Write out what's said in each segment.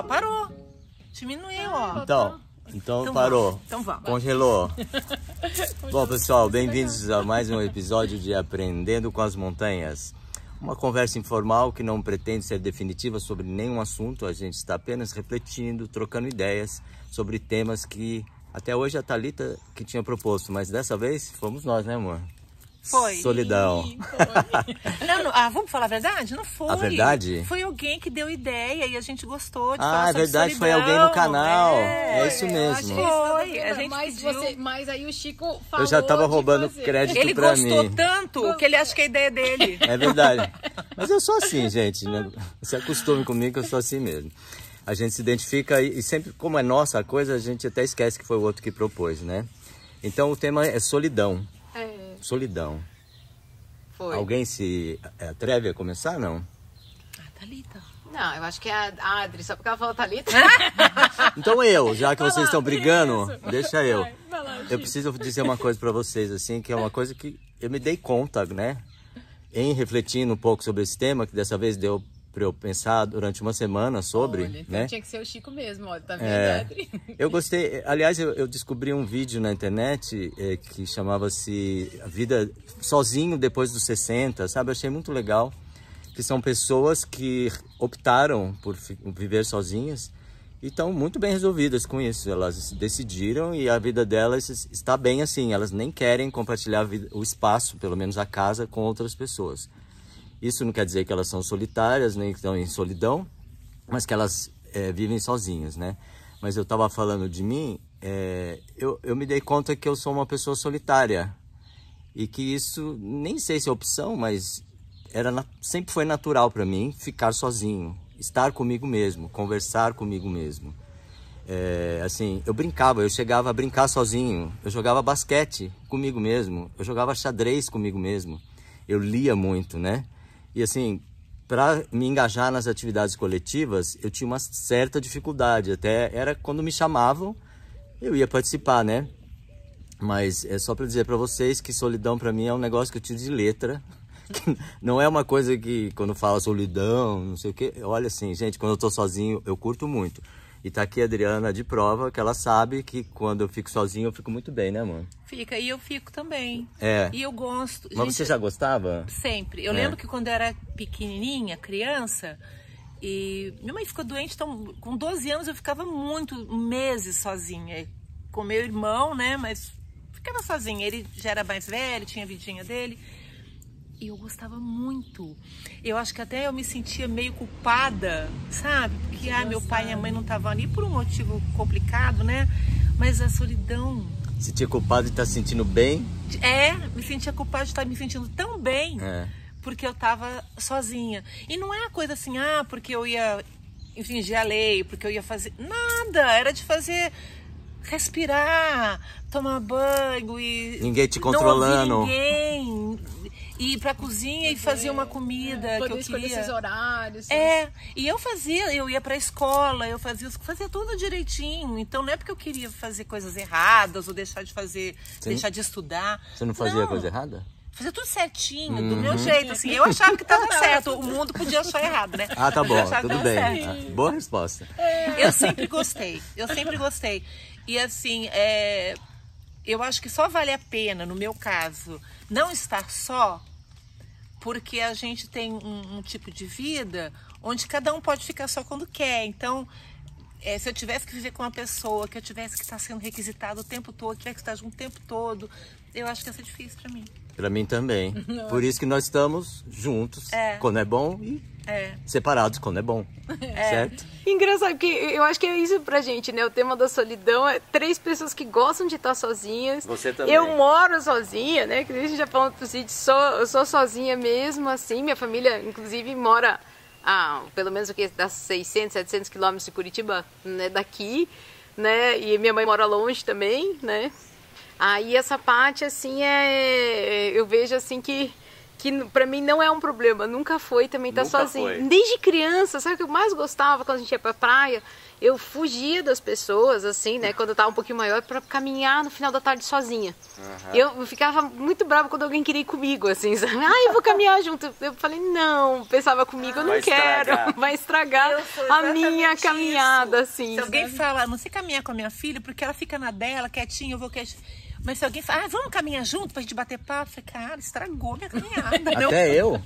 Ó, parou. Diminuiu, ó. Então, então, Então parou. vamos, então vamos. Congelou. Bom, pessoal, bem-vindos a mais um episódio de Aprendendo com as Montanhas. Uma conversa informal que não pretende ser definitiva sobre nenhum assunto. A gente está apenas refletindo, trocando ideias sobre temas que até hoje a Thalita que tinha proposto, mas dessa vez fomos nós, né, amor? Foi. Solidão. Não, não, ah, vamos falar a verdade? Não foi. A verdade? Foi alguém que deu ideia e a gente gostou de Ah, falar é sobre verdade, foi alguém no canal. É, É isso mesmo. que isso Foi, a gente mas, pediu. você- mas aí o Chico falou Eu já tava roubando crédito Ele pra gostou mim. tanto que ele acha que a ideia é dele. É verdade. Mas eu sou assim, gente. Né? Se acostume comigo, eu sou assim mesmo. A gente se identifica e, e sempre, como é nossa a coisa, a gente até esquece que foi o outro que propôs, né? Então o tema é solidão. Solidão. foi. Alguém se é, atreve a começar, não? Ah, Thalita. Não, eu acho que é a Adri, só porque ela falou Thalita. Então eu, já que vocês estão brigando, isso. deixa eu. Vai, vai lá, Eu preciso dizer uma coisa pra vocês, assim, que é uma coisa que eu me dei conta, né? Em refletindo um pouco sobre esse tema, que dessa vez deu pra eu pensar durante uma semana sobre, Olha, então né? tinha que ser o Chico mesmo, ó, tá vendo, É, eu gostei. Aliás, eu, eu descobri um vídeo na internet eh, que chamava-se A Vida Sozinho Depois dos 60, sabe? Eu achei muito legal. Que são pessoas que optaram por viver sozinhas e estão muito bem resolvidas com isso. Elas decidiram e a vida delas es- está bem assim. Elas nem querem compartilhar vida- o espaço, pelo menos a casa, com outras pessoas. Isso não quer dizer que elas são solitárias, nem que estão em solidão, mas que elas eh, vivem sozinhas, né? Mas eu estava falando de mim, eh, eu, eu me dei conta que eu sou uma pessoa solitária e que isso nem sei se é opção, mas era sempre foi natural para mim ficar sozinho, estar comigo mesmo, conversar comigo mesmo. É, assim, eu brincava, eu chegava a brincar sozinho, eu jogava basquete comigo mesmo, eu jogava xadrez comigo mesmo, eu lia muito, né? E assim, para me engajar nas atividades coletivas, eu tinha uma certa dificuldade, até era quando me chamavam, eu ia participar, né? Mas é só para dizer para vocês que solidão para mim é um negócio que eu tiro de letra. não é uma coisa que quando fala solidão, não sei o quê. Olha assim, gente, quando eu tô sozinho, eu curto muito. E tá aqui a Adriana de prova que ela sabe que quando eu fico sozinho eu fico muito bem, né, amor? Fica, e eu fico também. É. E eu gosto. Mas Gente, você já gostava? Sempre. Eu É. lembro que quando eu era pequenininha, criança, e minha mãe ficou doente, então com 12 anos eu ficava muito meses sozinha com meu irmão, né? Mas ficava sozinha. Ele já era mais velho, tinha a vidinha dele. E eu gostava muito. Eu acho que até eu me sentia meio culpada, sabe? Porque ah, meu pai e minha mãe não estavam ali por um motivo complicado, né? Mas a solidão. Se tinha culpado de estar se sentindo bem? É, me sentia culpada de estar me sentindo tão bem É. porque eu tava sozinha. E não é a coisa assim, ah, porque eu ia infringir a lei, porque eu ia fazer. Nada! Era de fazer. respirar, tomar banho e. Ninguém te não controlando. ouvir ninguém. Ir pra cozinha e fazer uma comida que Poder eu escolher queria. seus horários. É, e eu fazia, eu ia pra escola, eu fazia, fazia tudo direitinho. Então não é porque eu queria fazer coisas erradas ou deixar de fazer, Sim. deixar de estudar. Você não fazia Não. coisa errada? Fazia tudo certinho, do meu jeito, assim. Eu achava que tava certo. O mundo podia achar errado, né? Ah, tá eu bom, que tudo bem. certo. Ah, Boa resposta. Eu sempre gostei. Eu sempre gostei. E assim, é, eu acho que só vale a pena, no meu caso, não estar só, porque a gente tem um, um tipo de vida onde cada um pode ficar só quando quer. Então, é, se eu tivesse que viver com uma pessoa, que eu tivesse que estar sendo requisitado o tempo todo, que tivesse que estar junto o tempo todo, eu acho que ia ser difícil pra mim. Pra mim também. Por isso que nós estamos juntos É. quando é bom e É. separados quando é bom. Certo? Engraçado, porque eu acho que é isso pra gente, né? O tema da solidão é três pessoas que gostam de estar sozinhas. Você também. Eu moro sozinha, né? Que a gente já falou pro Cid, sou, eu sou sozinha mesmo, assim. Minha família, inclusive, mora a pelo menos o que das 600, 700 quilômetros de Curitiba, né? Daqui, né? E minha mãe mora longe também, né? Aí essa parte, assim, é... Eu vejo, assim, que que para mim não é um problema, nunca foi também estar tá sozinho. Foi. Desde criança, sabe o que eu mais gostava quando a gente ia pra praia? eu fugia das pessoas, assim, né? Quando eu tava um pouquinho maior, para caminhar no final da tarde sozinha. Uhum. Eu ficava muito brava quando alguém queria ir comigo, assim, sabe? Ah, eu vou caminhar junto. Eu falei, não, pensava comigo, eu não vai quero, estragar. vai estragar a minha caminhada, isso. assim. Se alguém fala, não sei caminhar com a minha filha, porque ela fica na dela, quietinha, eu vou quietinha. Mas se alguém fala, ah, vamos caminhar junto pra gente bater papo, eu falei, cara, estragou minha caminhada. Até eu?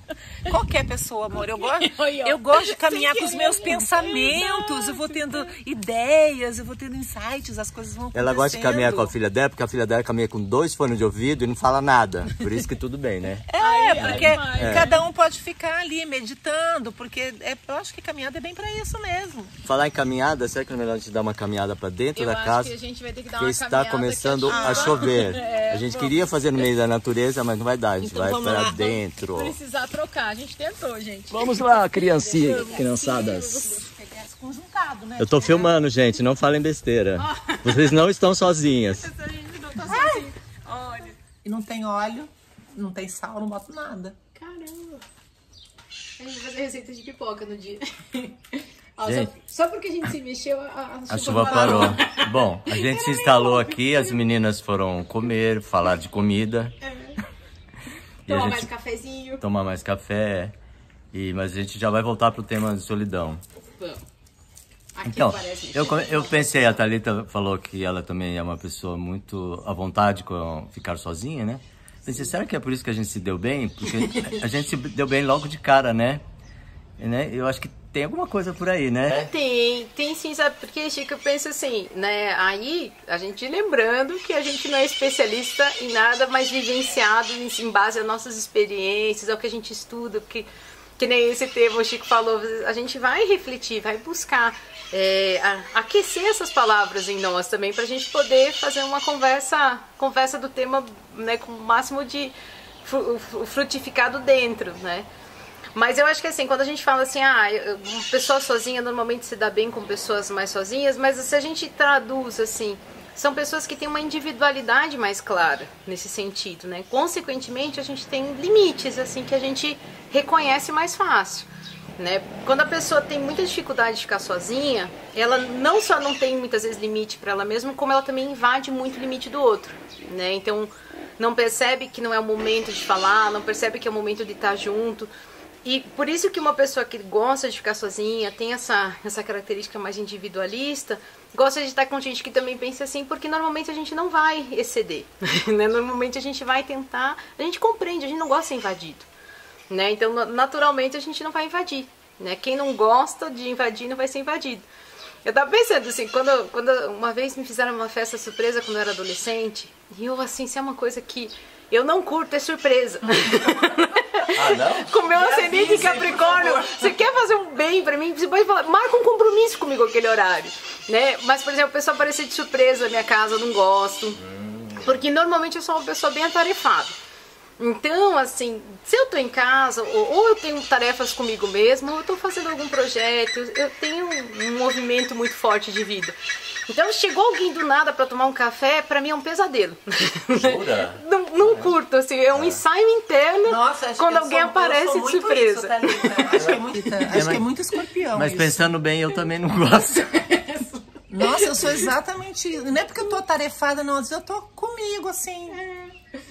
Qualquer pessoa, amor. Eu gosto, eu gosto de caminhar com os meus pensamentos. Eu vou tendo ideias, eu vou tendo insights, as coisas vão Ela gosta de caminhar com a filha dela, porque a filha dela caminha com dois fones de ouvido e não fala nada. Por isso que tudo bem, né? É, porque é. cada um pode ficar ali meditando, porque é, eu acho que caminhada é bem pra isso mesmo. Falar em caminhada, será que é melhor a gente dar uma caminhada pra dentro eu da casa? Que a gente vai ter que dar porque uma está começando a chover chover. É, a gente queria fazer no meio da natureza, mas não vai dar. A gente então, vai para dentro. Precisar trocar. A gente tentou, gente. Vamos lá, criancinha, criançadas. Né? Eu tô filmando, gente. Não falem besteira. Vocês não estão sozinhas. Olha. E não tem óleo, não tem sal, não boto nada. Caramba. A gente vai fazer receita de pipoca no dia. Ó, só, só, porque a gente se mexeu, a, a, a chuva, parou. parou. Bom, a gente se instalou aqui, as meninas foram comer, falar de comida. É. Tomar mais cafezinho. Tomar mais café. E, mas a gente já vai voltar pro tema de solidão. Vamos. Aqui então, eu, eu pensei, a Thalita falou que ela também é uma pessoa muito à vontade com ficar sozinha, né? Pensei, será que é por isso que a gente se deu bem? Porque a gente se deu bem logo de cara, né? né? Eu acho que tem alguma coisa por aí, né? É. Tem, tem sim, sabe? Porque, Chico, eu penso assim, né? Aí, a gente lembrando que a gente não é especialista em nada, mas vivenciado em, em base às nossas experiências, ao que a gente estuda, porque, que nem esse tema o Chico falou, a gente vai refletir, vai buscar é, aquecer essas palavras em nós também, para a gente poder fazer uma conversa, conversa do tema né, com o máximo de frutificado dentro, né? Mas eu acho que assim, quando a gente fala assim, ah, pessoa sozinha normalmente se dá bem com pessoas mais sozinhas, mas se a gente traduz assim, são pessoas que têm uma individualidade mais clara nesse sentido, né? Consequentemente, a gente tem limites assim que a gente reconhece mais fácil. Né? Quando a pessoa tem muita dificuldade de ficar sozinha, ela não só não tem muitas vezes limite para ela mesma, como ela também invade muito o limite do outro, né? Então não percebe que não é o momento de falar, não percebe que é o momento de estar junto. E por isso que uma pessoa que gosta de ficar sozinha, tem essa, essa característica mais individualista, gosta de estar com gente que também pensa assim, porque normalmente a gente não vai exceder. Né? Normalmente a gente vai tentar, a gente compreende, a gente não gosta de ser invadido. Né? Então, naturalmente, a gente não vai invadir. Né? Quem não gosta de invadir não vai ser invadido. Eu tava pensando assim, quando, quando uma vez me fizeram uma festa surpresa quando eu era adolescente, e eu assim, se é uma coisa que eu não curto, é surpresa. Ah, não? Com meu ascendente Capricórnio. Você quer fazer um bem pra mim? Você pode falar, marca um compromisso comigo aquele horário. Né? Mas, por exemplo, a pessoa aparecer de surpresa na minha casa, eu não gosto. Hum. Porque normalmente eu sou uma pessoa bem atarefada. Então, assim, se eu tô em casa, ou, ou eu tenho tarefas comigo mesma, ou eu tô fazendo algum projeto, eu tenho um movimento muito forte de vida. Então, chegou alguém do nada para tomar um café, para mim é um pesadelo. Jura? não, não curto, assim, é um é. ensaio interno Nossa, quando alguém sou, aparece de surpresa. Isso, acho, que é muito, acho que é muito escorpião. Mas isso. pensando bem, eu também não gosto. Nossa, eu sou exatamente. Não é porque eu tô atarefada, não. Às vezes eu tô comigo, assim.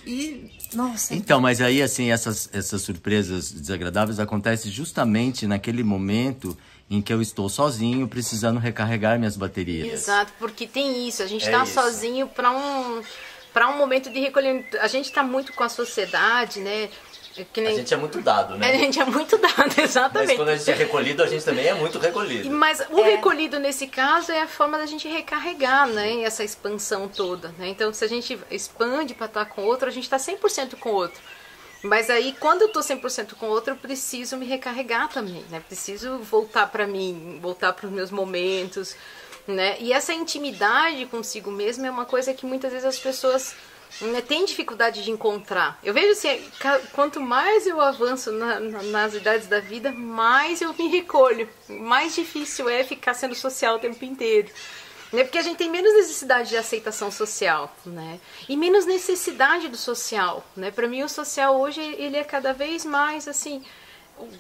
E. Nossa. Então, mas aí, assim, essas, essas surpresas desagradáveis acontecem justamente naquele momento em que eu estou sozinho, precisando recarregar minhas baterias. Exato, porque tem isso. A gente está é sozinho para um para um momento de recolhimento. A gente está muito com a sociedade, né? Nem... A gente é muito dado, né? A gente é muito dado, exatamente. Mas quando a gente é recolhido, a gente também é muito recolhido. Mas o é. recolhido nesse caso é a forma da gente recarregar, né? Essa expansão toda, né? Então, se a gente expande para estar com outro, a gente está 100% com o outro. Mas aí, quando eu tô 100% com o outro, eu preciso me recarregar também, né? Preciso voltar para mim, voltar para os meus momentos, né? E essa intimidade consigo mesmo é uma coisa que muitas vezes as pessoas têm dificuldade de encontrar. Eu vejo assim, quanto mais eu avanço na, na, nas idades da vida, mais eu me recolho. Mais difícil é ficar sendo social o tempo inteiro. Né? Porque a gente tem menos necessidade de aceitação social, né? E menos necessidade do social, né? Para mim o social hoje ele é cada vez mais assim,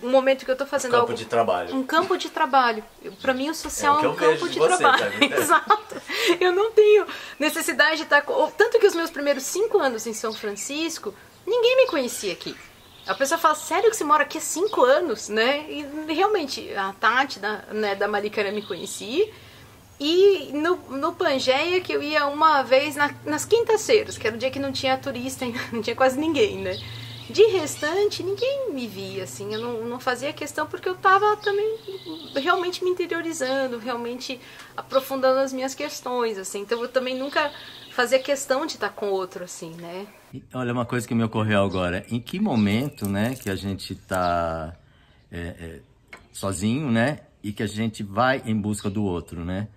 um momento que eu estou fazendo um campo algo, de trabalho. Um campo de trabalho. Para mim o social é, é um campo de, de você, trabalho. Tá Exato. Eu não tenho necessidade de estar com... tanto que os meus primeiros cinco anos em São Francisco, ninguém me conhecia aqui. A pessoa fala, sério que você mora aqui há cinco anos, né? E realmente, a Tati da, né, da Maricana me conhecia. E no, no Pangeia, que eu ia uma vez na, nas quintas-feiras, que era o dia que não tinha turista, não tinha quase ninguém, né? De restante, ninguém me via, assim, eu não, não fazia questão porque eu estava também realmente me interiorizando, realmente aprofundando as minhas questões, assim. Então eu também nunca fazia questão de estar com outro, assim, né? Olha, uma coisa que me ocorreu agora. Em que momento, né, que a gente está é, é, sozinho, né, e que a gente vai em busca do outro, né?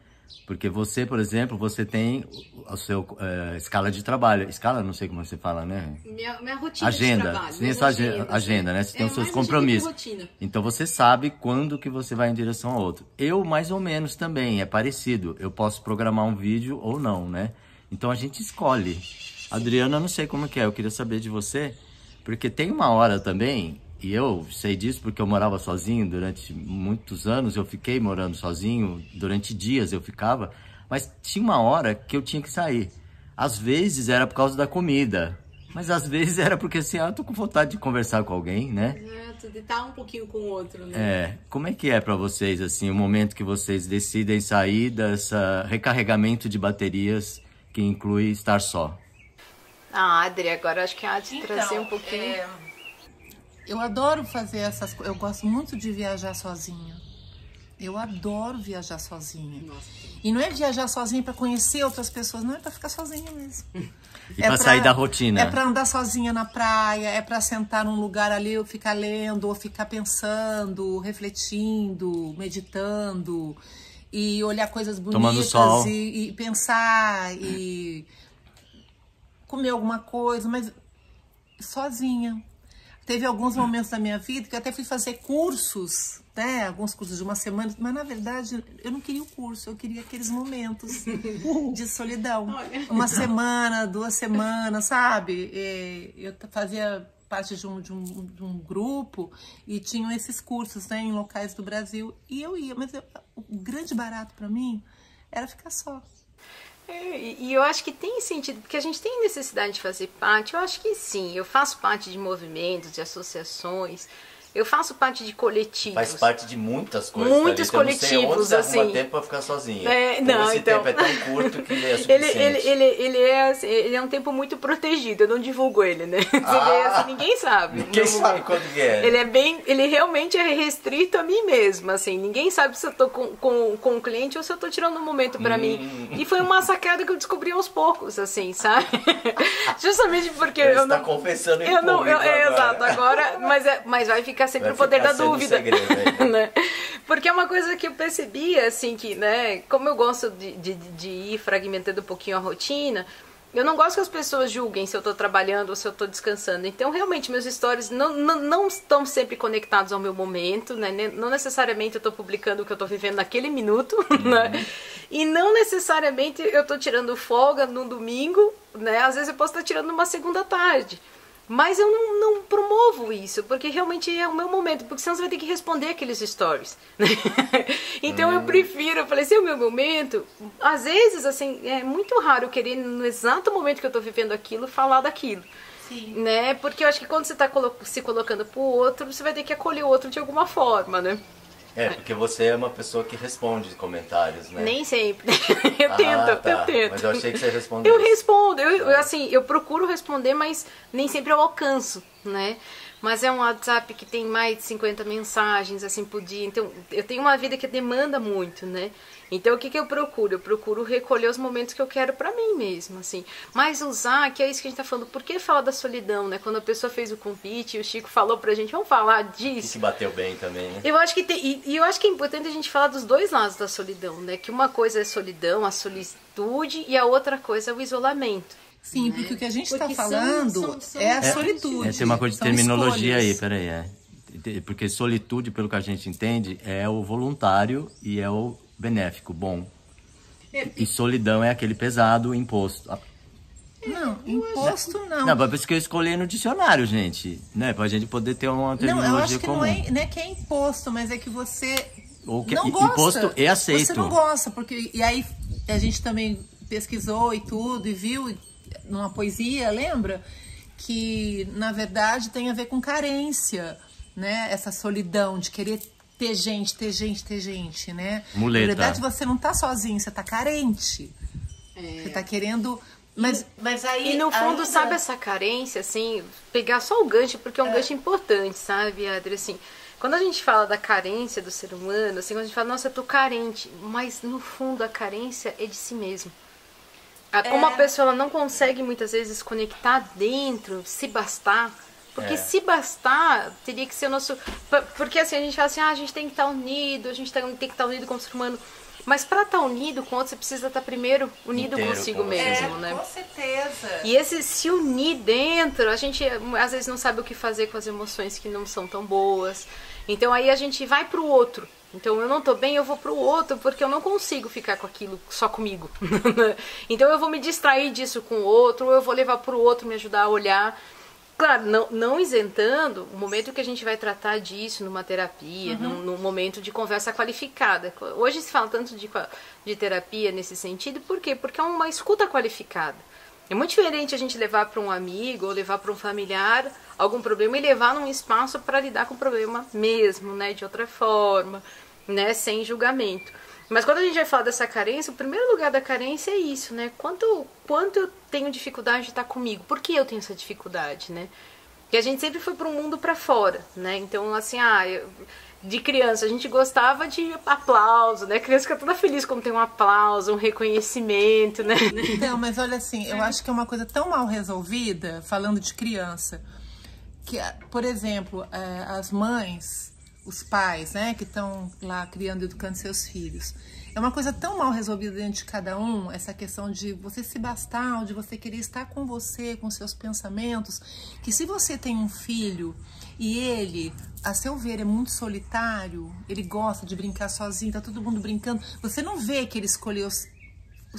Porque você, por exemplo, você tem a sua é, escala de trabalho. Escala, não sei como você fala, né? Minha, minha rotina agenda. de trabalho. Você tem sua agenda, agenda, né? Você é, tem os seus compromissos. Então você sabe quando que você vai em direção ao outro. Eu, mais ou menos, também. É parecido. Eu posso programar um vídeo ou não, né? Então a gente escolhe. Adriana, não sei como que é, eu queria saber de você, porque tem uma hora também, e eu sei disso porque eu morava sozinho durante muitos anos, eu fiquei morando sozinho, durante dias eu ficava, mas tinha uma hora que eu tinha que sair. Às vezes era por causa da comida, mas às vezes era porque assim, ah, eu tô com vontade de conversar com alguém, né? Exato, de estar um pouquinho com o outro, né? É, como é que é para vocês, assim, o momento que vocês decidem sair dessa recarregamento de baterias que inclui estar só? Ah, Adri, agora acho que a Adri então, trazer um pouquinho. É... Eu adoro fazer essas coisas. Eu gosto muito de viajar sozinha. Eu adoro viajar sozinha. Nossa. E não é viajar sozinha para conhecer outras pessoas, não é para ficar sozinha mesmo. E é para sair da rotina. É para andar sozinha na praia, é para sentar num lugar ali, eu ficar lendo, ou ficar pensando, refletindo, meditando e olhar coisas bonitas e, e pensar e comer alguma coisa, mas sozinha. Teve alguns momentos da minha vida que eu até fui fazer cursos, né? Alguns cursos de uma semana, mas na verdade eu não queria o curso, eu queria aqueles momentos de solidão. Uma semana, duas semanas, sabe? eu fazia parte de um, de, um, de um grupo e tinham esses cursos né, em locais do Brasil e eu ia, mas eu, o grande barato para mim era ficar só. É, e eu acho que tem sentido, porque a gente tem necessidade de fazer parte, eu acho que sim, eu faço parte de movimentos, de associações, eu faço parte de coletivos. Faz parte de muitas coisas. Muitos coletivos, não sei assim. tempo para ficar sozinha. É, não, esse então... tempo é tão curto que é suficiente. ele, ele, ele, ele, é, assim, ele é um tempo muito protegido, eu não divulgo ele, né? Ah, assim, ninguém sabe. Ninguém sabe quando que é. Ele é bem, ele realmente é restrito a mim mesma, assim, ninguém sabe se eu tô com, com, com um cliente ou se eu tô tirando um momento para hum. mim. E foi uma sacada que eu descobri aos poucos, assim, sabe? Justamente porque Você eu tá não... confessando em eu não, eu, é, Exato, agora, mas, é, mas vai ficar sempre vai o poder da dúvida dúvida. né? Porque é uma coisa que eu percebi, assim, que, né, como eu gosto de, de, de ir fragmentando um pouquinho a rotina, eu não gosto que as pessoas julguem se eu estou trabalhando ou se eu estou descansando. Então, realmente, meus stories não, não, não, estão sempre conectados ao meu momento, né? Não necessariamente eu estou publicando o que eu estou vivendo naquele minuto, uhum. né? E não necessariamente eu estou tirando folga no domingo, né? Às vezes eu posso estar tirando numa segunda tarde. Mas eu não, não, promovo isso, porque realmente é o meu momento, porque senão você vai ter que responder aqueles stories. Né? então hum. eu prefiro, eu falei, se é o meu momento, às vezes, assim, é muito raro eu querer, no exato momento que eu estou vivendo aquilo, falar daquilo. Sim. Né? Porque eu acho que quando você está colo se colocando pro outro, você vai ter que acolher o outro de alguma forma, né? É, porque você é uma pessoa que responde comentários, né? Nem sempre. eu ah, tento, tá. eu tento. Mas eu achei que você respondeu. Eu respondo, eu, eu, assim, eu procuro responder, mas nem sempre eu alcanço, né? Mas é um WhatsApp que tem mais de 50 mensagens, assim, por dia. Então, eu tenho uma vida que demanda muito, né? Então o que, que eu procuro? Eu procuro recolher os momentos que eu quero para mim mesmo, assim. Mas usar, que é isso que a gente tá falando, por que falar da solidão, né? Quando a pessoa fez o convite e o Chico falou pra gente, vamos falar disso. Que bateu bem também, né? Eu acho que tem, e, e eu acho que é importante a gente falar dos dois lados da solidão, né? Que uma coisa é solidão, a solicitude, e a outra coisa é o isolamento. Sim, porque o que a gente está falando são, são, são, é a solitude. É, tem uma coisa de terminologia escolhas. aí, peraí. É. Porque solitude, pelo que a gente entende, é o voluntário e é o benéfico, bom. E solidão é aquele pesado imposto. Não, imposto não. Não, por isso que eu escolhi no dicionário, gente. Né? Pra gente poder ter uma Não, terminologia eu acho que comum. não é, não é que é imposto, mas é que você Ou que- não gosta. imposto e aceito. Você não gosta, porque e aí a gente também pesquisou e tudo e viu numa poesia, lembra? Que na verdade tem a ver com carência, né? Essa solidão de querer ter gente, ter gente, ter gente, né? Muleta. Na verdade você não tá sozinho, você tá carente. É. Você tá querendo mas, mas aí E no fundo, ainda- sabe essa carência, assim, pegar só o gancho, porque é um gancho importante, sabe, Adri? Assim, quando a gente fala da carência do ser humano, assim, quando a gente fala, nossa, eu tô carente, mas no fundo a carência é de si mesmo. A- Como É. a pessoa ela não consegue muitas vezes conectar dentro, se bastar. Porque É. se bastar, teria que ser o nosso. por- Porque assim, a gente fala assim, ah, a gente tem que estar unido, a gente tem que estar unido como ser humano. Mas para estar unido com outro, você precisa estar primeiro unido Inteiro consigo com você. mesmo, é, né? com certeza. E esse se unir dentro, a gente às vezes não sabe o que fazer com as emoções que não são tão boas. Então aí a gente vai pro outro. Então eu não tô bem, eu vou pro outro porque eu não consigo ficar com aquilo só comigo. então eu vou me distrair disso com o outro, ou eu vou levar pro outro me ajudar a olhar. Claro, não, não isentando o momento que a gente vai tratar disso numa terapia, num, num momento de conversa qualificada. Hoje se fala tanto de, de terapia nesse sentido, por quê? Porque é uma escuta qualificada. É muito diferente a gente levar para um amigo ou levar para um familiar algum problema e levar num espaço para lidar com o problema mesmo, né? De outra forma, né? Sem julgamento. Mas quando a gente vai falar dessa carência, o primeiro lugar da carência é isso, né? Quanto, quanto eu tenho dificuldade de estar comigo? Por que eu tenho essa dificuldade, né? Porque a gente sempre foi para o mundo para fora, né? Então, assim, ah, eu- de criança a gente gostava de aplauso, né? A criança fica toda feliz quando tem um aplauso, um reconhecimento, né? Então, mas olha assim, eu acho que é uma coisa tão mal resolvida, falando de criança, que, por exemplo, eh, as mães, os pais, né, que estão lá criando e educando seus filhos. É uma coisa tão mal resolvida dentro de cada um, essa questão de você se bastar, de você querer estar com você, com seus pensamentos, que se você tem um filho e ele, a seu ver, é muito solitário, ele gosta de brincar sozinho, tá todo mundo brincando, você não vê que ele escolheu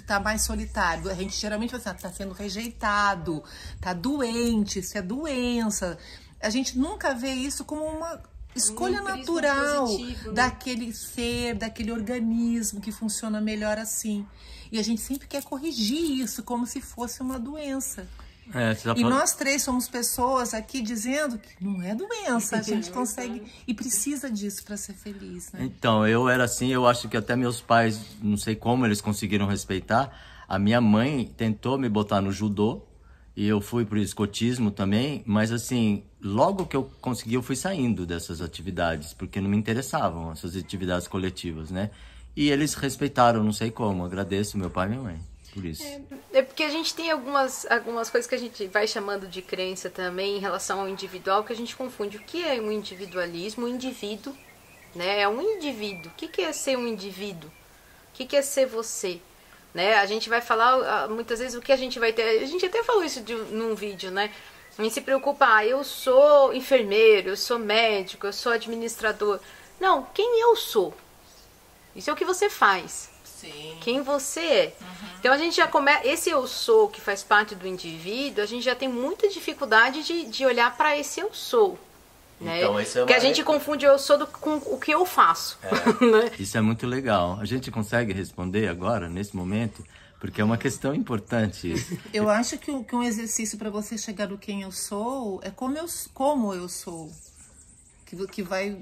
tá mais solitário. A gente geralmente fala assim, ah, tá sendo rejeitado, tá doente, isso é doença. A gente nunca vê isso como uma escolha Um natural positivo, né? daquele ser, daquele organismo que funciona melhor assim. E a gente sempre quer corrigir isso como se fosse uma doença. É, E falando- nós três somos pessoas aqui dizendo que não é doença, a gente consegue e precisa disso para ser feliz, né? Então, eu era assim, eu acho que até meus pais, não sei como eles conseguiram respeitar. A minha mãe tentou me botar no judô e eu fui pro escotismo também, mas assim, logo que eu consegui, eu fui saindo dessas atividades, porque não me interessavam essas atividades coletivas, né? E eles respeitaram, não sei como. Agradeço meu pai e minha mãe por isso. É porque a gente tem algumas, algumas coisas que a gente vai chamando de crença também em relação ao individual, que a gente confunde. O que é um individualismo? O indivíduo, né? É um indivíduo. O que que é ser um indivíduo? O que que é ser você? Né? A gente vai falar ah, muitas vezes o que a gente vai ter. A gente até falou isso de, num vídeo, né? A gente se preocupa, ah, eu sou enfermeiro, eu sou médico, eu sou administrador. Não, quem eu sou? Isso é o que você faz Sim. quem você é. Então a gente já começa. Esse eu sou que faz parte do indivíduo, a gente já tem muita dificuldade de, de olhar para esse eu sou. Né? Então, esse é Porque a gente confunde o eu sou do, com o que eu faço. né? Isso é muito legal. A gente consegue responder agora, nesse momento, porque é uma questão importante. Eu acho que, um- que um exercício para você chegar no quem eu sou é como eu, como eu sou. Que, que vai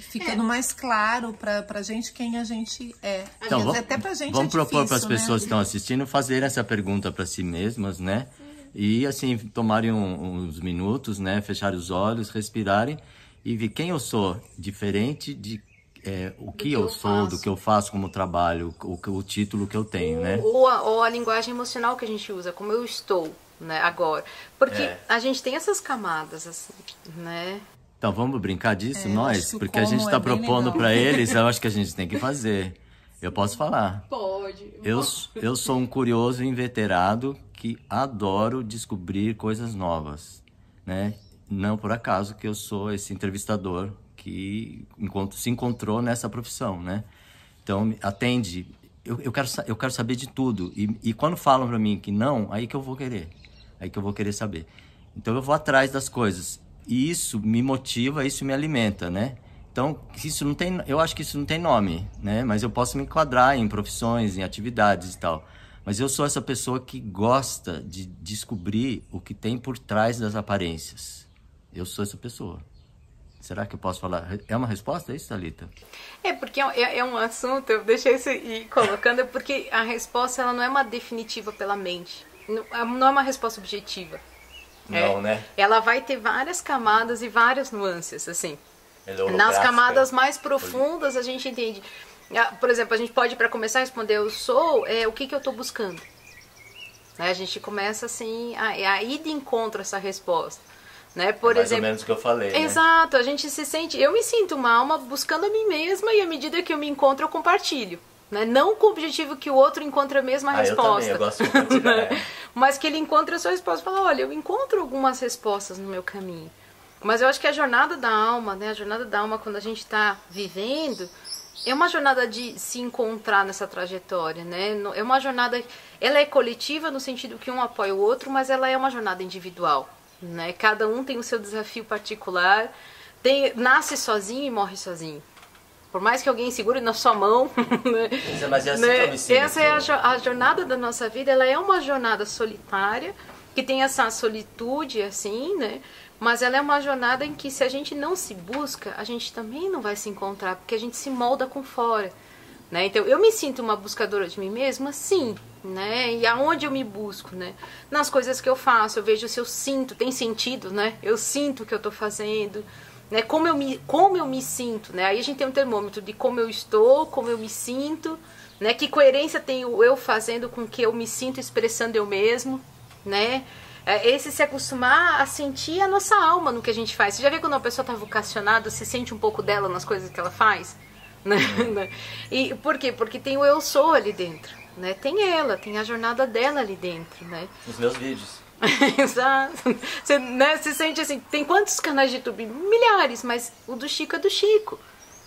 ficando mais claro pra, pra gente quem a gente é. Então, vamos, até pra gente vamos é propor para as difícil, pessoas que né? estão assistindo fazer essa pergunta para si mesmas, né? E assim, tomarem um- uns minutos, né? Fecharem os olhos, respirarem e ver quem eu sou, diferente de é, o que, que eu, eu sou, do faço. que eu faço como trabalho, o, o título que eu tenho, né? Ou, a, ou a linguagem emocional que a gente usa, como eu estou, né, agora. Porque É. a gente tem essas camadas, assim, né? Então vamos brincar disso, É, nós? Porque a gente está é propondo para eles, eu acho que a gente tem que fazer. Eu posso falar. Pode. Eu, eu sou um curioso inveterado que adoro descobrir coisas novas, né? Não por acaso que eu sou esse entrevistador que enquanto se encontrou nessa profissão, né? Então atende eu, eu, quero, eu quero saber de tudo. E, e quando falam para mim que não, aí que eu vou querer. Aí que eu vou querer saber. Então eu vou atrás das coisas. E isso me motiva, isso me alimenta, né? Então, isso não tem, eu acho que isso não tem nome, né? Mas eu posso me enquadrar em profissões, em atividades e tal. Mas eu sou essa pessoa que gosta de descobrir o que tem por trás das aparências. Eu sou essa pessoa. Será que eu posso falar? É uma resposta é isso, Thalita? É, porque é, é, um assunto, eu deixei isso ir colocando, é porque a resposta ela não é uma definitiva pela mente. Não é uma resposta objetiva. Não, é, né? Ela vai ter várias camadas e várias nuances, assim. Nas camadas mais profundas a gente entende. Ah, por exemplo, a gente pode, para começar a responder eu sou, é, o que, que eu estou buscando. Né? A gente começa assim, a, a ir de encontro a essa resposta. Né? Por é mais exemplo, ou menos o que eu falei. Né? Exato, a gente se sente. Eu me sinto uma alma buscando a mim mesma e à medida que eu me encontro, eu compartilho. Né? Não com o objetivo que o outro encontre a mesma ah, resposta. Eu também, eu gosto de compartilhar. É. Mas que ele encontre a sua resposta. Fala, olha, eu encontro algumas respostas no meu caminho. Mas eu acho que a jornada da alma, né? A jornada da alma, quando a gente está vivendo, é uma jornada de se encontrar nessa trajetória, né? É uma jornada, ela é coletiva no sentido que um apoia o outro, mas ela é uma jornada individual, né? Cada um tem o seu desafio particular, tem, nasce sozinho e morre sozinho. Por mais que alguém segure na sua mão, né? Mas é assim né? Essa é a, a jornada da nossa vida, ela é uma jornada solitária, que tem essa solitude, assim, né? Mas ela é uma jornada em que se a gente não se busca, a gente também não vai se encontrar, porque a gente se molda com fora. Né? Então, eu me sinto uma buscadora de mim mesma, sim, né? E aonde eu me busco, né? Nas coisas que eu faço, eu vejo se eu sinto, tem sentido, né? Eu sinto o que eu estou fazendo, né? Como eu me, como eu me sinto, né? Aí a gente tem um termômetro de como eu estou, como eu me sinto, né? Que coerência tem o eu fazendo com que eu me sinto expressando eu mesmo, né? é esse se acostumar a sentir a nossa alma no que a gente faz. Você já vê quando uma pessoa está vocacionada, você sente um pouco dela nas coisas que ela faz? Né? e por quê? Porque tem o eu sou ali dentro. Né? Tem ela, tem a jornada dela ali dentro. Né? Os meus vídeos. Exato. Você, né, você sente assim, tem quantos canais de YouTube? Milhares, mas o do Chico é do Chico.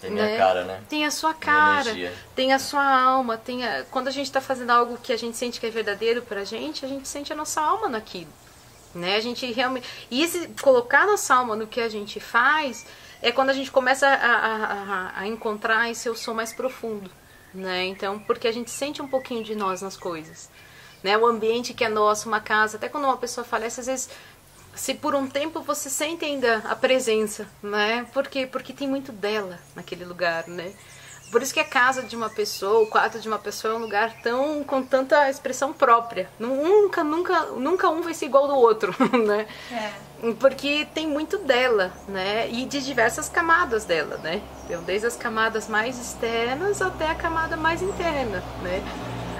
Tem minha né? cara, né? Tem a sua cara, tem a sua alma, tem a... quando a gente está fazendo algo que a gente sente que é verdadeiro pra gente, a gente sente a nossa alma naquilo. Né? A gente realmente. E esse, colocar nossa alma no que a gente faz é quando a gente começa a, a, a encontrar esse eu sou mais profundo. Né? Então, porque a gente sente um pouquinho de nós nas coisas. Né? O ambiente que é nosso, uma casa, até quando uma pessoa falece, às vezes, se por um tempo você sente ainda a presença, né? Por quê? Porque tem muito dela naquele lugar, né? Por isso que a casa de uma pessoa, o quarto de uma pessoa é um lugar tão com tanta expressão própria. Nunca, nunca, nunca um vai ser igual do outro, né? É. Porque tem muito dela, né? E de diversas camadas dela, né? Então, desde as camadas mais externas até a camada mais interna, né?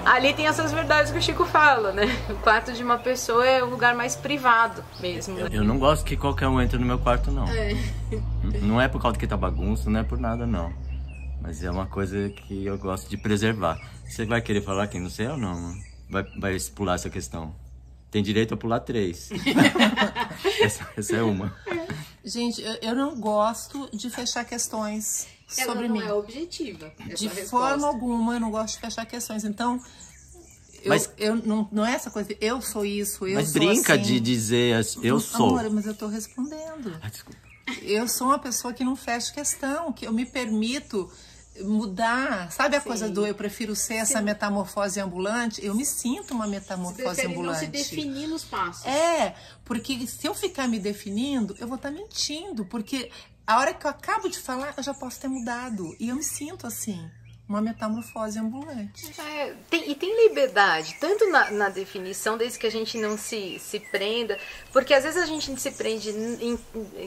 Ali tem essas verdades que o Chico fala, né? O quarto de uma pessoa é um lugar mais privado mesmo. Né? Eu, eu não gosto que qualquer um entre no meu quarto, não. É. Não é por causa que tá bagunça, não é por nada, não. Mas é uma coisa que eu gosto de preservar. Você vai querer falar quem não sei ou não? Vai, vai pular essa questão. Tem direito a pular três. essa, essa, é uma. Gente, eu, eu, não gosto de fechar questões Ela sobre não mim. é objetiva. De resposta. forma alguma, eu não gosto de fechar questões. Então, eu, mas, eu não, não é essa coisa, eu sou isso, eu mas sou brinca assim. de dizer eu sou. Amor, mas eu tô respondendo. Ah, desculpa. Eu sou uma pessoa que não fecha questão, que eu me permito mudar. Sabe a Sim. coisa do eu prefiro ser Sim. essa metamorfose ambulante? Eu me sinto uma metamorfose ambulante. não se definir nos passos. É, porque se eu ficar me definindo, eu vou estar tá mentindo, porque a hora que eu acabo de falar, eu já posso ter mudado. E eu me sinto assim uma metamorfose ambulante. É, tem, e tem liberdade, tanto na, na, definição, desde que a gente não se, se prenda, porque às vezes a gente se prende, em,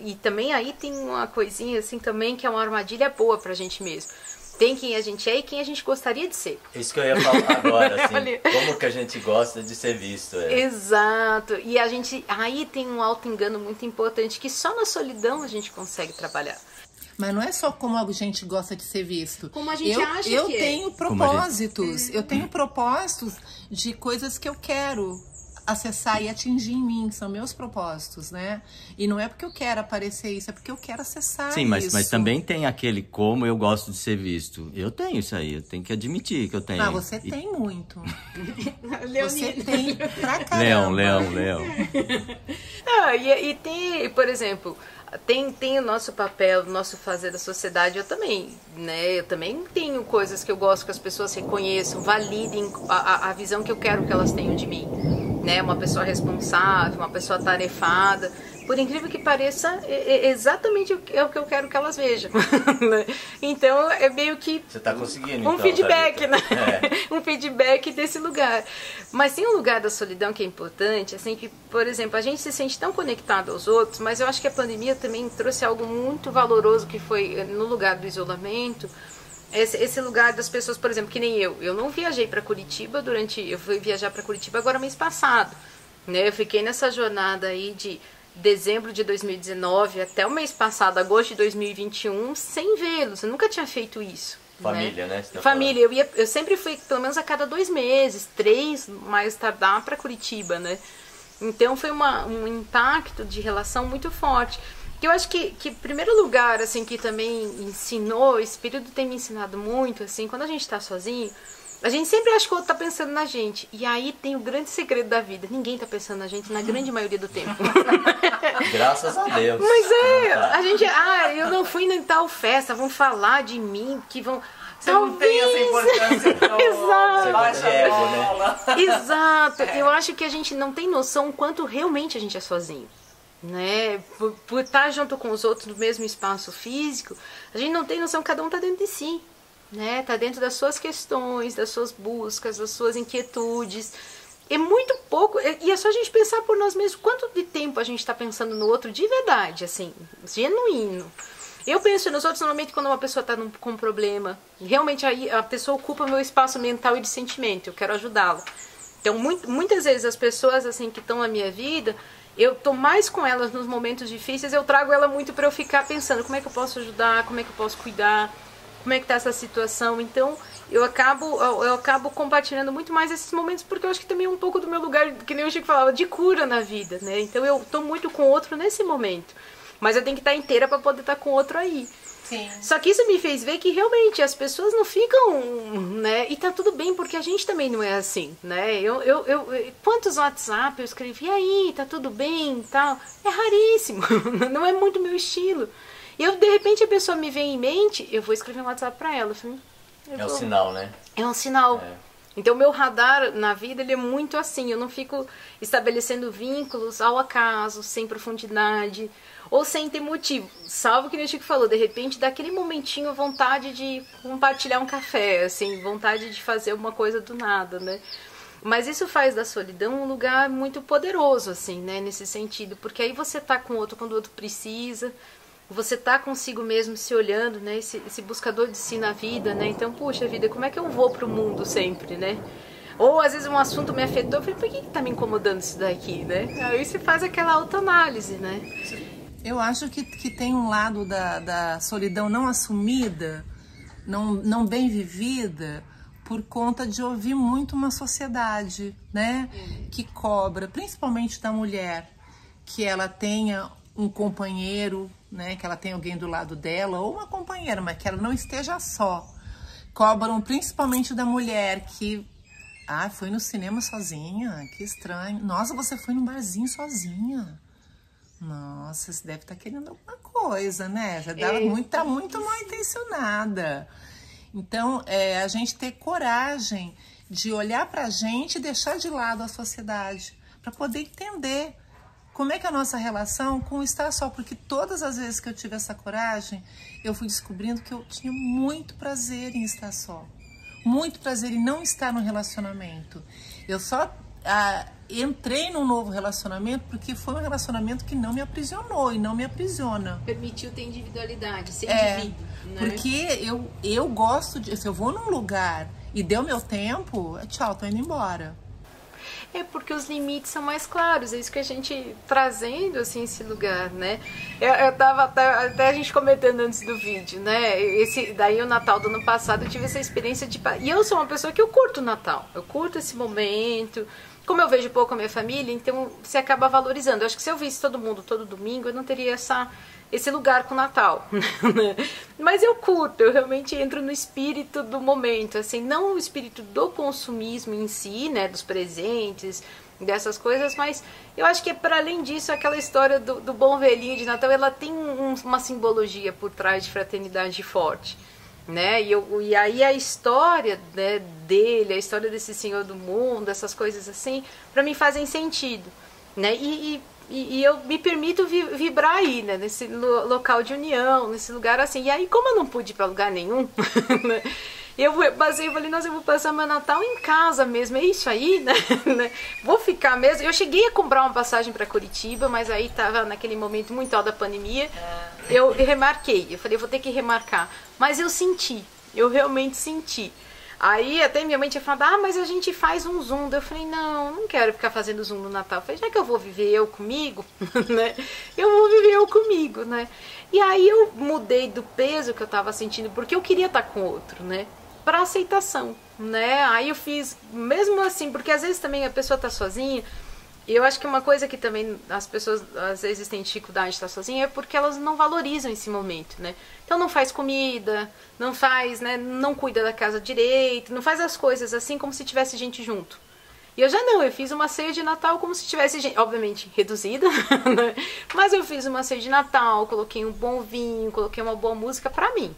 e também aí tem uma coisinha assim também que é uma armadilha boa pra gente mesmo tem quem a gente é e quem a gente gostaria de ser. Isso que eu ia falar agora, assim, como que a gente gosta de ser visto. É. Exato. E a gente, aí tem um auto engano muito importante que só na solidão a gente consegue trabalhar. Mas não é só como a gente gosta de ser visto. Como a gente eu, acha eu que tenho é. propósitos. Gente... Eu tenho propósitos de coisas que eu quero acessar e atingir em mim, são meus propósitos, né? E não é porque eu quero aparecer isso, é porque eu quero acessar Sim, mas, isso. mas também tem aquele como eu gosto de ser visto. Eu tenho isso aí, eu tenho que admitir que eu tenho. Ah, você E- tem muito. Você tem pra caramba. Leão, leão, leão. Ah, e, e tem, por exemplo, tem, tem o nosso papel, o nosso fazer da sociedade, eu também, né? Eu também tenho coisas que eu gosto que as pessoas reconheçam, validem a, a- visão que eu quero que elas tenham de mim. Né? Uma pessoa responsável, uma pessoa tarefada. Por incrível que pareça, é, é exatamente o que, é o que eu quero que elas vejam. né? então, é meio que Você tá conseguindo, um então, feedback, né? Thalita? É. um feedback desse lugar. Mas tem um lugar da solidão que é importante, assim, que, por exemplo, a gente se sente tão conectado aos outros, mas eu acho que a pandemia também trouxe algo muito valoroso que foi eh, no lugar do isolamento. Esse, esse lugar das pessoas, por exemplo, que nem eu. Eu não viajei para Curitiba durante. Eu fui viajar para Curitiba agora mês passado. Né? Eu fiquei nessa jornada aí de dezembro de 2019 até o mês passado, agosto de 2021, sem vê-los. Eu nunca tinha feito isso. Família, né, tá Família. Eu, ia, eu sempre fui, pelo menos a cada dois meses, três mais tardar para Curitiba, né? Então foi uma, um impacto de relação muito forte. Que eu acho que, que primeiro lugar, assim, que também ensinou, esse período tem me ensinado muito, assim, quando a gente tá sozinho, a gente sempre acha que o outro tá pensando na gente. E aí tem o grande segredo da vida. Ninguém tá pensando na gente na grande maioria do tempo. Graças a Deus. Mas é, Tá. a gente, ah, eu não fui em tal festa, vão falar de mim, que vão. Você não tem essa importância tão Exato. baixa Você é ego. Exato. Eu acho que a gente não tem noção o quanto realmente a gente é sozinho. Né? Por, por estar junto com os outros no mesmo espaço físico, a gente não tem noção que cada um está dentro de si. Né? Tá dentro das suas questões, das suas buscas, das suas inquietudes. É muito pouco, e é só a gente pensar por nós mesmos quanto de tempo a gente está pensando no outro de verdade, assim, genuíno. Eu penso nos outros normalmente quando uma pessoa está com um problema. Realmente aí a pessoa ocupa meu espaço mental e de sentimento. Eu quero ajudá-la. Então muito, muitas vezes as pessoas assim que estão na minha vida, eu tô mais com elas nos momentos difíceis. Eu trago ela muito para eu ficar pensando como é que eu posso ajudar, como é que eu posso cuidar, como é que tá essa situação. Então eu acabo eu, eu acabo compartilhando muito mais esses momentos porque eu acho que também é um pouco do meu lugar, que nem o Chico falava, de cura na vida, né? Então eu tô muito com o outro nesse momento. Mas eu tenho que estar inteira para poder estar com o outro aí. Sim. Só que isso me fez ver que realmente as pessoas não ficam, né? E tá tudo bem, porque a gente também não é assim, né? Eu, eu, eu, quantos WhatsApp eu escrevi, e aí, tá tudo bem e tal? É raríssimo, não é muito meu estilo. E eu, de repente, a pessoa me vem em mente, eu vou escrever um WhatsApp pra ela. Eu É vou- sinal, né? é um sinal. É. Então, meu radar na vida ele é muito assim. Eu não fico estabelecendo vínculos ao acaso, sem profundidade ou sem ter motivo. Salvo que o Chico falou, de repente, daquele momentinho, vontade de compartilhar um café, assim, vontade de fazer uma coisa do nada, né? Mas isso faz da solidão um lugar muito poderoso, assim, né? Nesse sentido. Porque aí você tá com o outro quando o outro precisa, você tá consigo mesmo se olhando, né? Esse, esse buscador de si na vida, né? Então, puxa vida, como é que eu vou pro mundo sempre, né? Ou às vezes um assunto me afetou, eu falei, por que, que tá me incomodando isso daqui, né? Aí você faz aquela autoanálise, né? Eu acho que, que tem um lado da, da solidão não assumida, não, não bem vivida, por conta de ouvir muito uma sociedade, né? Que cobra, principalmente da mulher, que ela tenha um companheiro, né? Que ela tenha alguém do lado dela, ou uma companheira, mas que ela não esteja só. Cobram principalmente da mulher que ah, foi no cinema sozinha, que estranho. Nossa, você foi num barzinho sozinha. Nossa, você deve estar querendo alguma coisa, né? Já dá É, muito, tá muito mal intencionada. Então, é, a gente ter coragem de olhar pra gente e deixar de lado a sociedade, para poder entender como é que é a nossa relação com estar só, porque todas as vezes que eu tive essa coragem, eu fui descobrindo que eu tinha muito prazer em estar só. Muito prazer em não estar no relacionamento. Eu só ah, entrei num novo relacionamento porque foi um relacionamento que não me aprisionou e não me aprisiona. Permitiu ter individualidade, ser É, indivíduo, né? porque eu, eu gosto de. Se eu vou num lugar e deu meu tempo, tchau, tô indo embora. É porque os limites são mais claros, é isso que a gente trazendo assim esse lugar, né? Eu, eu tava até, até a gente comentando antes do vídeo, né? Esse daí o Natal do ano passado eu tive essa experiência de e eu sou uma pessoa que eu curto o Natal, eu curto esse momento, como eu vejo pouco a minha família, então você acaba valorizando. Eu acho que se eu visse todo mundo todo domingo, eu não teria essa esse lugar com o Natal. Né? Mas eu curto, eu realmente entro no espírito do momento, assim, não o espírito do consumismo em si, né, dos presentes, dessas coisas, mas eu acho que para além disso, aquela história do, do, bom velhinho de Natal, ela tem um, uma simbologia por trás de fraternidade forte. Né? E, eu, e aí a história né, dele, a história desse senhor do mundo, essas coisas assim, para mim fazem sentido. Né? E, e e, e, eu me permito vi, vibrar aí, né? Nesse lo, local de união, nesse lugar assim. E aí, como eu não pude ir pra lugar nenhum, né? Eu basei e falei, nossa, eu vou passar meu Natal em casa mesmo, é isso aí, né? né? Vou ficar mesmo. Eu cheguei a comprar uma passagem para Curitiba, mas aí tava naquele momento muito alto da pandemia. É. Eu remarquei, eu falei, vou ter que remarcar. Mas eu senti, eu realmente senti. Aí até minha mãe tinha falado, ah, mas a gente faz um zoom. Eu falei, não, não quero ficar fazendo zoom no Natal. Eu falei, já que eu vou viver eu comigo, né? Eu vou viver eu comigo, né? E aí eu mudei do peso que eu tava sentindo, porque eu queria estar com outro, né? Para aceitação, né? Aí eu fiz, mesmo assim, porque às vezes também a pessoa tá sozinha, e eu acho que uma coisa que também as pessoas às vezes têm dificuldade de estar sozinha é porque elas não valorizam esse momento, né? Então não faz comida, não faz, né, não cuida da casa direito, não faz as coisas assim como se tivesse gente junto. E eu já não, eu fiz uma ceia de Natal como se tivesse gente, obviamente reduzida, né? Mas eu fiz uma ceia de Natal, coloquei um bom vinho, coloquei uma boa música para mim.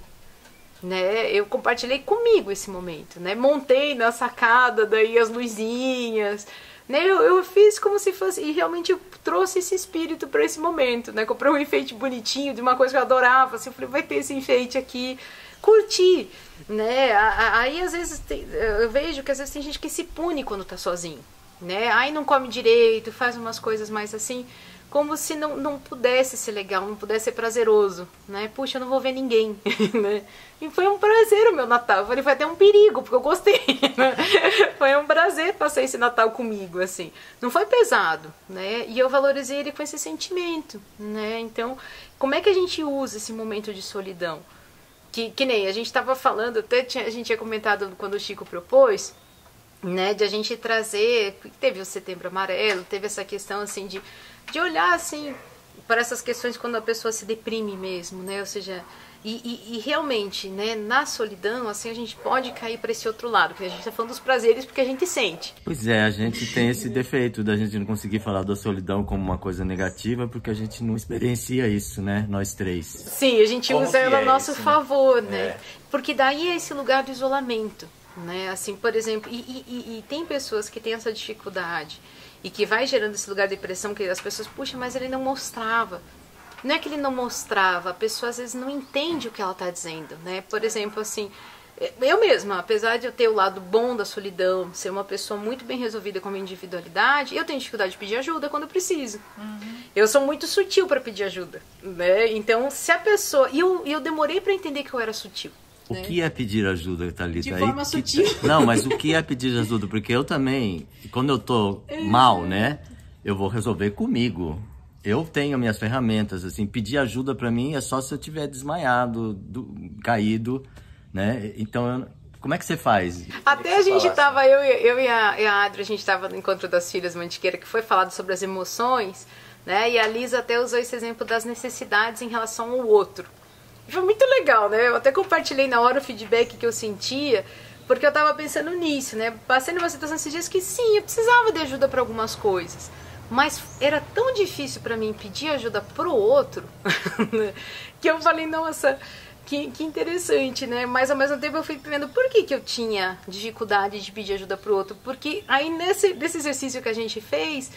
Né? Eu compartilhei comigo esse momento, né? Montei na sacada daí as luzinhas, né? Eu, eu fiz como se fosse. E realmente trouxe esse espírito para esse momento. Né? Comprei um enfeite bonitinho de uma coisa que eu adorava. Assim, eu falei, vai ter esse enfeite aqui. Curti. Né? Aí às vezes tem, eu vejo que às vezes tem gente que se pune quando tá sozinho. Né? Aí não come direito, faz umas coisas mais assim como se não, não pudesse ser legal, não pudesse ser prazeroso, né? Puxa, eu não vou ver ninguém, né? E foi um prazer o meu Natal. Falei, foi até um perigo, porque eu gostei, né? Foi um prazer passar esse Natal comigo, assim. Não foi pesado, né? E eu valorizei ele com esse sentimento, né? Então, como é que a gente usa esse momento de solidão? Que, que nem a gente estava falando, até tinha, a gente tinha comentado quando o Chico propôs, né? De a gente trazer... Teve o Setembro Amarelo, teve essa questão, assim, de de olhar assim para essas questões quando a pessoa se deprime mesmo, né? Ou seja, e, e, e, realmente, né, na solidão, assim, a gente pode cair para esse outro lado, porque a gente está falando dos prazeres porque a gente sente. Pois é, a gente tem esse defeito da gente não conseguir falar da solidão como uma coisa negativa, porque a gente não experiencia isso, né, nós três. Sim, a gente como usa ela é a nosso isso, né? favor, né? né? Porque daí é esse lugar do isolamento, né? Assim, por exemplo, e, e, e tem pessoas que têm essa dificuldade e que vai gerando esse lugar de depressão que as pessoas, puxa, mas ele não mostrava. Não é que ele não mostrava, a pessoa às vezes não entende o que ela está dizendo, né? Por exemplo, assim, eu mesma, apesar de eu ter o lado bom da solidão, ser uma pessoa muito bem resolvida com a minha individualidade, eu tenho dificuldade de pedir ajuda quando eu preciso. Uhum. Eu sou muito sutil para pedir ajuda, né? Então, se a pessoa. E eu, eu demorei para entender que eu era sutil. O né? que é pedir ajuda, Thalita? De forma Aí, sutil. Que... Não, mas o que é pedir ajuda? Porque eu também, quando eu tô mal, né? Eu vou resolver comigo. Eu tenho minhas ferramentas, assim, pedir ajuda para mim é só se eu tiver desmaiado, do, caído, né? Então, eu, como é que você faz? Até a gente tava, eu, eu e a, e a Adri, a gente tava no encontro das filhas Mantiqueira, que foi falado sobre as emoções, né? E a Lisa até usou esse exemplo das necessidades em relação ao outro. Foi muito legal, né? Eu até compartilhei na hora o feedback que eu sentia, porque eu tava pensando nisso, né? Passei numa situação esses dias que sim, eu precisava de ajuda para algumas coisas. Mas era tão difícil para mim pedir ajuda pro outro, que eu falei, nossa, que, que interessante, né? Mas ao mesmo tempo eu fui vendo por que, que eu tinha dificuldade de pedir ajuda pro outro. Porque aí nesse, nesse exercício que a gente fez,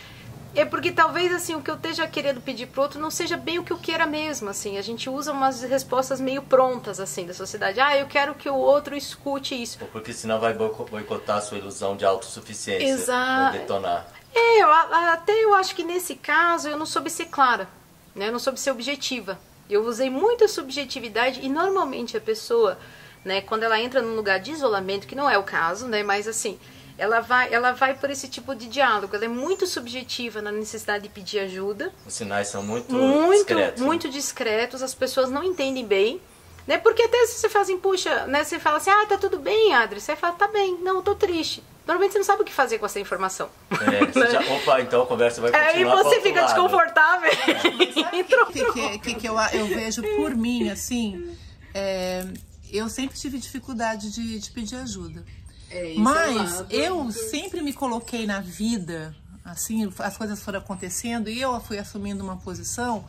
é porque talvez assim o que eu esteja querendo pedir pro outro não seja bem o que eu queira mesmo, assim. A gente usa umas respostas meio prontas assim da sociedade. Ah, eu quero que o outro escute isso. Porque senão vai boicotar a sua ilusão de autossuficiência, Exato. detonar. É, eu, até eu acho que nesse caso eu não soube ser clara, né? Eu não soube ser objetiva. Eu usei muita subjetividade e normalmente a pessoa, né, quando ela entra num lugar de isolamento, que não é o caso, né, mas assim, ela vai, ela vai por esse tipo de diálogo. Ela é muito subjetiva na necessidade de pedir ajuda. Os sinais são muito, muito discretos. Né? Muito discretos, as pessoas não entendem bem. Né? Porque até se você fala assim, puxa, né? Você fala assim, ah, tá tudo bem, Adri. Você fala, tá bem, não, tô triste. normalmente você não sabe o que fazer com essa informação. É, você já- opa, então a conversa vai continuar Aí você fica lado. desconfortável. Entrou. O que, que, que, que eu, eu vejo por mim, assim, é, eu sempre tive dificuldade de, de pedir ajuda. É, Mas eu sempre me coloquei na vida, assim, as coisas foram acontecendo e eu fui assumindo uma posição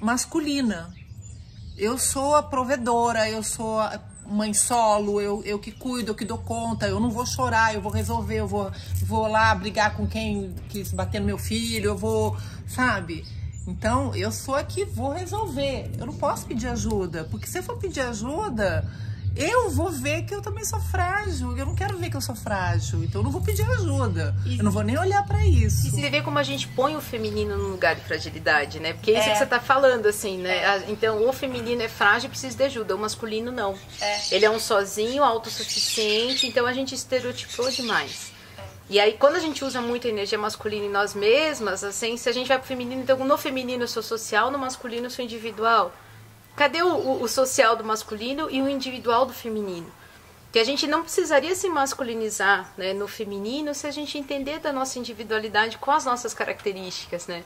masculina. Eu sou a provedora, eu sou a mãe solo, eu, eu que cuido, eu que dou conta, eu não vou chorar, eu vou resolver, eu vou, vou lá brigar com quem quis bater no meu filho, eu vou, sabe? Então, eu sou a que vou resolver. Eu não posso pedir ajuda, porque se eu for pedir ajuda, eu vou ver que eu também sou frágil. Eu não quero ver que eu sou frágil, então eu não vou pedir ajuda. Eu não vou nem olhar pra isso. E você vê como a gente põe o feminino num lugar de fragilidade, né? Porque é isso que você tá falando, assim, né? A- Então, o feminino é frágil e precisa de ajuda, o masculino não. Ele é um sozinho, autossuficiente, então a gente estereotipou demais. E aí, quando a gente usa muito a energia masculina em nós mesmas, assim, se a gente vai pro feminino, então no feminino eu sou social, no masculino eu sou individual. Cadê o, o- social do masculino e o individual do feminino? Que a gente não precisaria se masculinizar né, no feminino se a gente entender da nossa individualidade com as nossas características, né?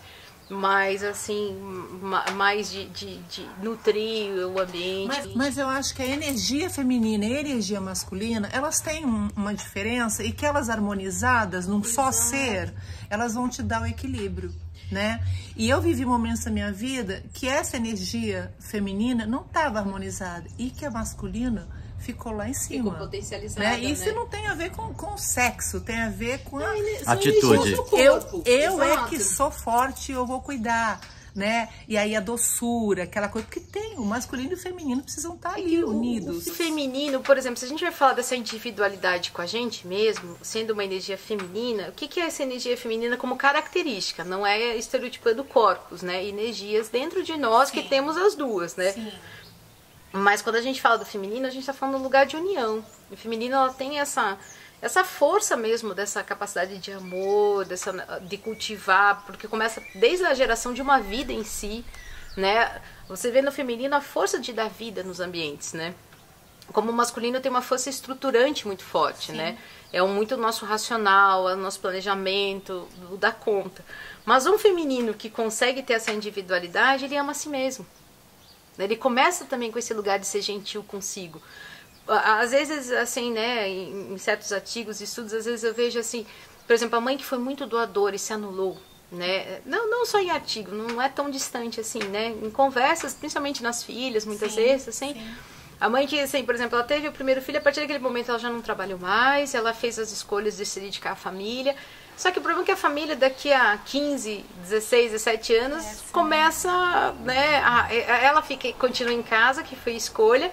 Mais assim, ma- mais de, de, de nutrir o ambiente. Mas, mas eu acho que a energia feminina e a energia masculina, elas têm um- uma diferença e que elas harmonizadas num só ser, elas vão te dar o equilíbrio, né? E eu vivi momentos da minha vida que essa energia feminina não estava harmonizada e que a masculina ficou lá em cima. potencializada, Né? Isso né? não tem a ver com, com o sexo, tem a ver com a, Atitude. eu, eu é que sou forte, eu vou cuidar, né? E aí a doçura, aquela coisa que tem, o masculino e o feminino precisam estar ali unidos. O feminino, por exemplo, se a gente vai falar dessa individualidade com a gente mesmo, sendo uma energia feminina, o que, que é essa energia feminina como característica? Não é estereotipando corpos, né? Energias dentro de nós que temos as duas, né? Mas quando a gente fala do feminino, a gente está falando do lugar de união. O feminino ela tem essa essa força mesmo dessa capacidade de amor, dessa de cultivar, porque começa desde a geração de uma vida em si, né? Você vê no feminino a força de dar vida nos ambientes, né? Como o masculino tem uma força estruturante muito forte, né? É um muito nosso racional, é o nosso planejamento, o dar conta. Mas um feminino que consegue ter essa individualidade, ele ama a si mesmo. Ele começa também com esse lugar de ser gentil consigo. Às vezes, assim, né, em certos artigos, estudos, às vezes eu vejo assim, por exemplo, a mãe que foi muito doadora e se anulou, né? Não, não só em artigo, não é tão distante assim, né? Em conversas, principalmente nas filhas, muitas vezes, assim. A mãe que, assim, por exemplo, ela teve o primeiro filho, a partir daquele momento ela já não trabalhou mais, ela fez as escolhas de se dedicar à família. Só que o problema é que a família daqui a 15, 16, 17 anos começa, né, a- ela fica continua em casa, que foi escolha.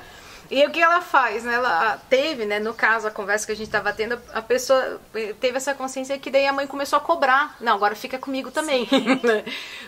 E o que ela faz, né? Ela teve, né, no caso, a conversa que a gente estava tendo, a pessoa teve essa consciência que daí a mãe começou a cobrar. Não, agora fica comigo também. né?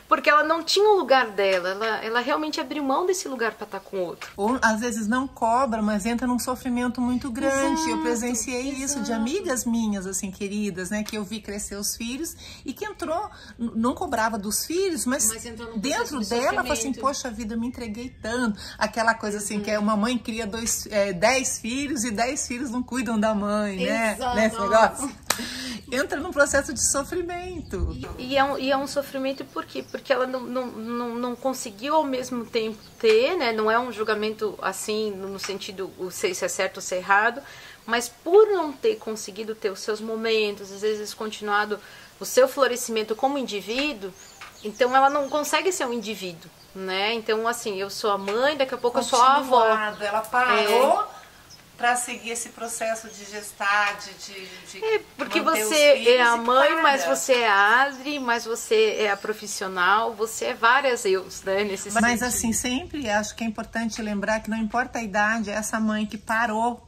Porque ela não tinha o lugar dela, ela, ela realmente abriu mão desse lugar para estar com o outro. Ou às vezes não cobra, mas entra num sofrimento muito grande. eu presenciei isso de amigas minhas, assim, queridas, né? Que eu vi crescer os filhos e que entrou, não cobrava dos filhos, mas, Mas dentro processo de dela, falou assim, poxa vida, eu me entreguei tanto. Aquela coisa assim, que é uma mãe cria dois, é, dez filhos e dez filhos não cuidam da mãe, né? Exato. Né, esse negócio? Entra num processo de sofrimento. E é um, e é um sofrimento por quê? Porque ela não, não, não, não conseguiu ao mesmo tempo ter, né? Não é um julgamento assim, no sentido o se se é certo ou se é errado, mas por não ter conseguido ter os seus momentos, às vezes continuado o seu florescimento como indivíduo, então ela não consegue ser um indivíduo, né? Então, assim, eu sou a mãe, daqui a pouco eu sou a avó. Ela parou para seguir esse processo de gestar, de, de, de É, porque você é a mãe, para. mas você é a Adri, mas você é a profissional, você é várias eus, né? Nesse Mas sentido. assim, sempre acho que é importante lembrar que não importa a idade, essa mãe que parou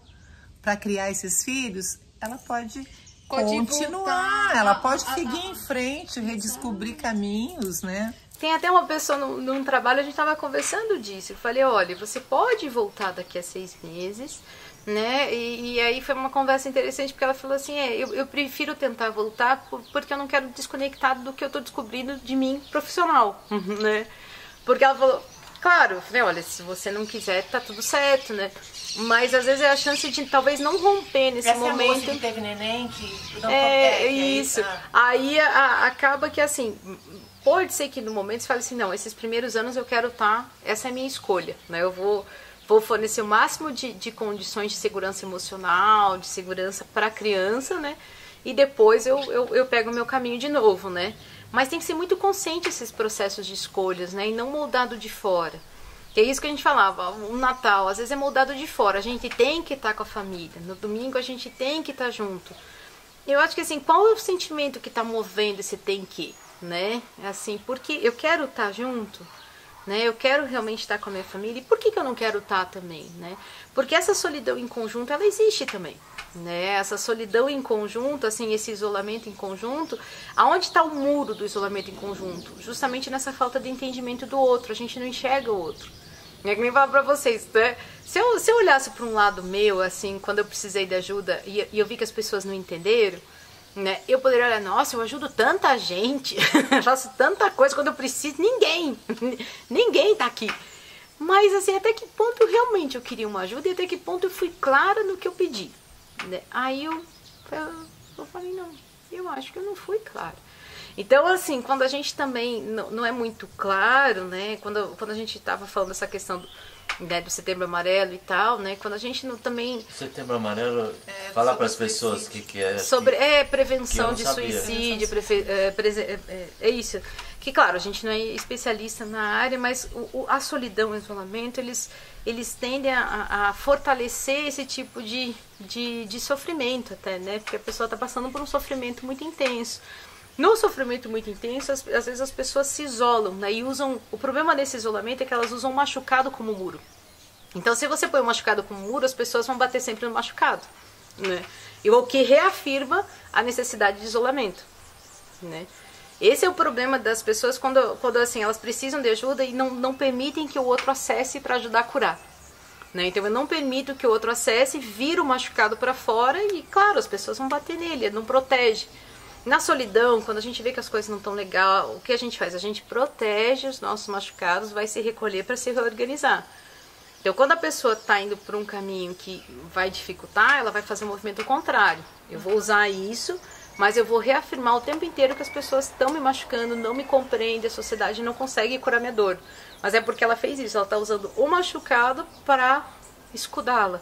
para criar esses filhos, ela pode, continuar, ela pode seguir em frente, redescobrir caminhos, né? Tem até uma pessoa num, num trabalho, a gente estava conversando disso. Eu falei, olha, você pode voltar daqui a seis meses, né? E, e aí foi uma conversa interessante, porque ela falou assim, é, eu, eu prefiro tentar voltar por- porque eu não quero desconectar do que eu tô descobrindo de mim profissional, né? Porque ela falou, claro, falei, olha, se você não quiser, tá tudo certo, né? Mas às vezes é a chance de talvez não romper nesse Essa momento. é a moça que teve neném que não É, compete, isso. Ah. Aí a- a- acaba que assim, pode ser que no momento você fale assim, não, esses primeiros anos eu quero estar, essa é a minha escolha, né? Eu vou, vou fornecer o máximo de, de condições de segurança emocional, de segurança para a criança, né? E depois eu, eu, eu pego o meu caminho de novo, né? Mas tem que ser muito consciente esses processos de escolhas, né? E não moldado de fora. Que é isso que a gente falava, o Natal às vezes é moldado de fora. A gente tem que estar com a família. No domingo a gente tem que estar junto. Eu acho que assim, qual é o sentimento que está movendo esse tem que, né? Assim, porque eu quero estar junto, né? Eu quero realmente estar com a minha família. E por que, que eu não quero estar também, né? Porque essa solidão em conjunto, ela existe também, né? Essa solidão em conjunto, assim, esse isolamento em conjunto, aonde está o muro do isolamento em conjunto? Justamente nessa falta de entendimento do outro. A gente não enxerga o outro. É que nem falar pra vocês, né? Se eu, se eu olhasse para um lado meu, assim, quando eu precisei de ajuda e, e eu vi que as pessoas não entenderam, né? Eu poderia olhar, nossa, eu ajudo tanta gente, eu faço tanta coisa quando eu preciso, ninguém, ninguém tá aqui. Mas, assim, até que ponto realmente eu queria uma ajuda e até que ponto eu fui clara no que eu pedi, né? Aí eu, eu, eu falei, não, eu acho que eu não fui clara. Então, assim, quando a gente também não, não é muito claro, né? Quando, quando a gente estava falando dessa questão do, né, do setembro amarelo e tal, né? Quando a gente não também. Setembro Amarelo, fala para as pessoas o que, que é. Sobre é, prevenção que de eu não sabia. suicídio, prefe- é, prese- é, é, é isso. Que, claro, a gente não é especialista na área, mas o, o- a solidão e o isolamento, eles, eles tendem a, a- a fortalecer esse tipo de, de, de sofrimento até, né? Porque a pessoa está passando por um sofrimento muito intenso. No sofrimento muito intenso, às, vezes as pessoas se isolam, né? E usam... O problema desse isolamento é que elas usam o machucado como muro. Então, se você põe o machucado como muro, as pessoas vão bater sempre no machucado, né? E o que reafirma a necessidade de isolamento, né? Esse é o problema das pessoas quando, quando assim, elas precisam de ajuda e não, não permitem que o outro acesse para ajudar a curar. Né? Então eu não permito que o outro acesse, vira o machucado para fora e, claro, as pessoas vão bater nele, não protege. Na solidão, quando a gente vê que as coisas não estão legal, o que a gente faz? A gente protege os nossos machucados, vai se recolher para se reorganizar. Então, quando a pessoa está indo por um caminho que vai dificultar, ela vai fazer o movimento contrário. Eu vou usar isso, mas eu vou reafirmar o tempo inteiro que as pessoas estão me machucando, não me compreendem, a sociedade não consegue curar minha dor. Mas é porque ela fez isso, ela está usando o machucado para escudá-la.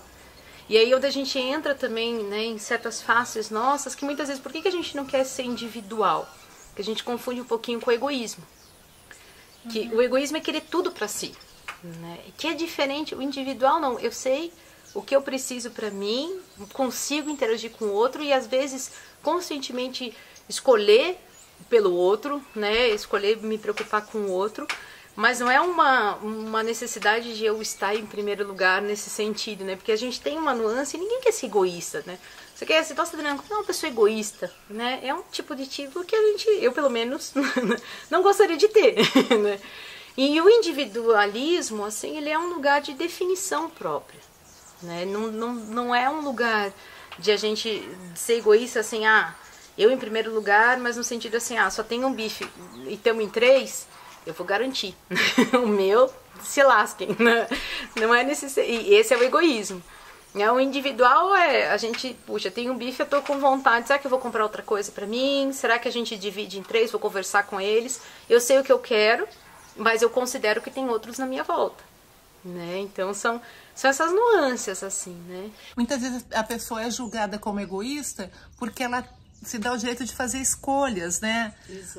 E aí onde a gente entra também né, em certas faces nossas, que muitas vezes, por que, que a gente não quer ser individual? Que a gente confunde um pouquinho com o egoísmo. Que o egoísmo é querer tudo para si. Né? Que é diferente, o individual não. Eu sei o que eu preciso para mim, consigo interagir com o outro e às vezes conscientemente escolher pelo outro, né? Escolher me preocupar com o outro, mas não é uma, uma necessidade de eu estar em primeiro lugar nesse sentido, né? Porque a gente tem uma nuance e ninguém quer ser egoísta, né? Você quer se você treinando como uma pessoa egoísta, né? É um tipo de título que a gente, eu pelo menos, não gostaria de ter, né? E o individualismo, assim, ele é um lugar de definição própria, né? Não, não, não é um lugar de a gente ser egoísta, assim, ah, eu em primeiro lugar, mas no sentido assim, ah, só tem um bife e temos em três, eu vou garantir. o meu, se lasquem. né? Não é necessário. E esse é o egoísmo. É, o individual é a gente, puxa, tem um bife, eu tô com vontade, será que eu vou comprar outra coisa para mim? Será que a gente divide em três, vou conversar com eles? Eu sei o que eu quero, mas eu considero que tem outros na minha volta. Né? Então são, são essas nuances, assim, né? Muitas vezes a pessoa é julgada como egoísta porque ela se dá o direito de fazer escolhas, né?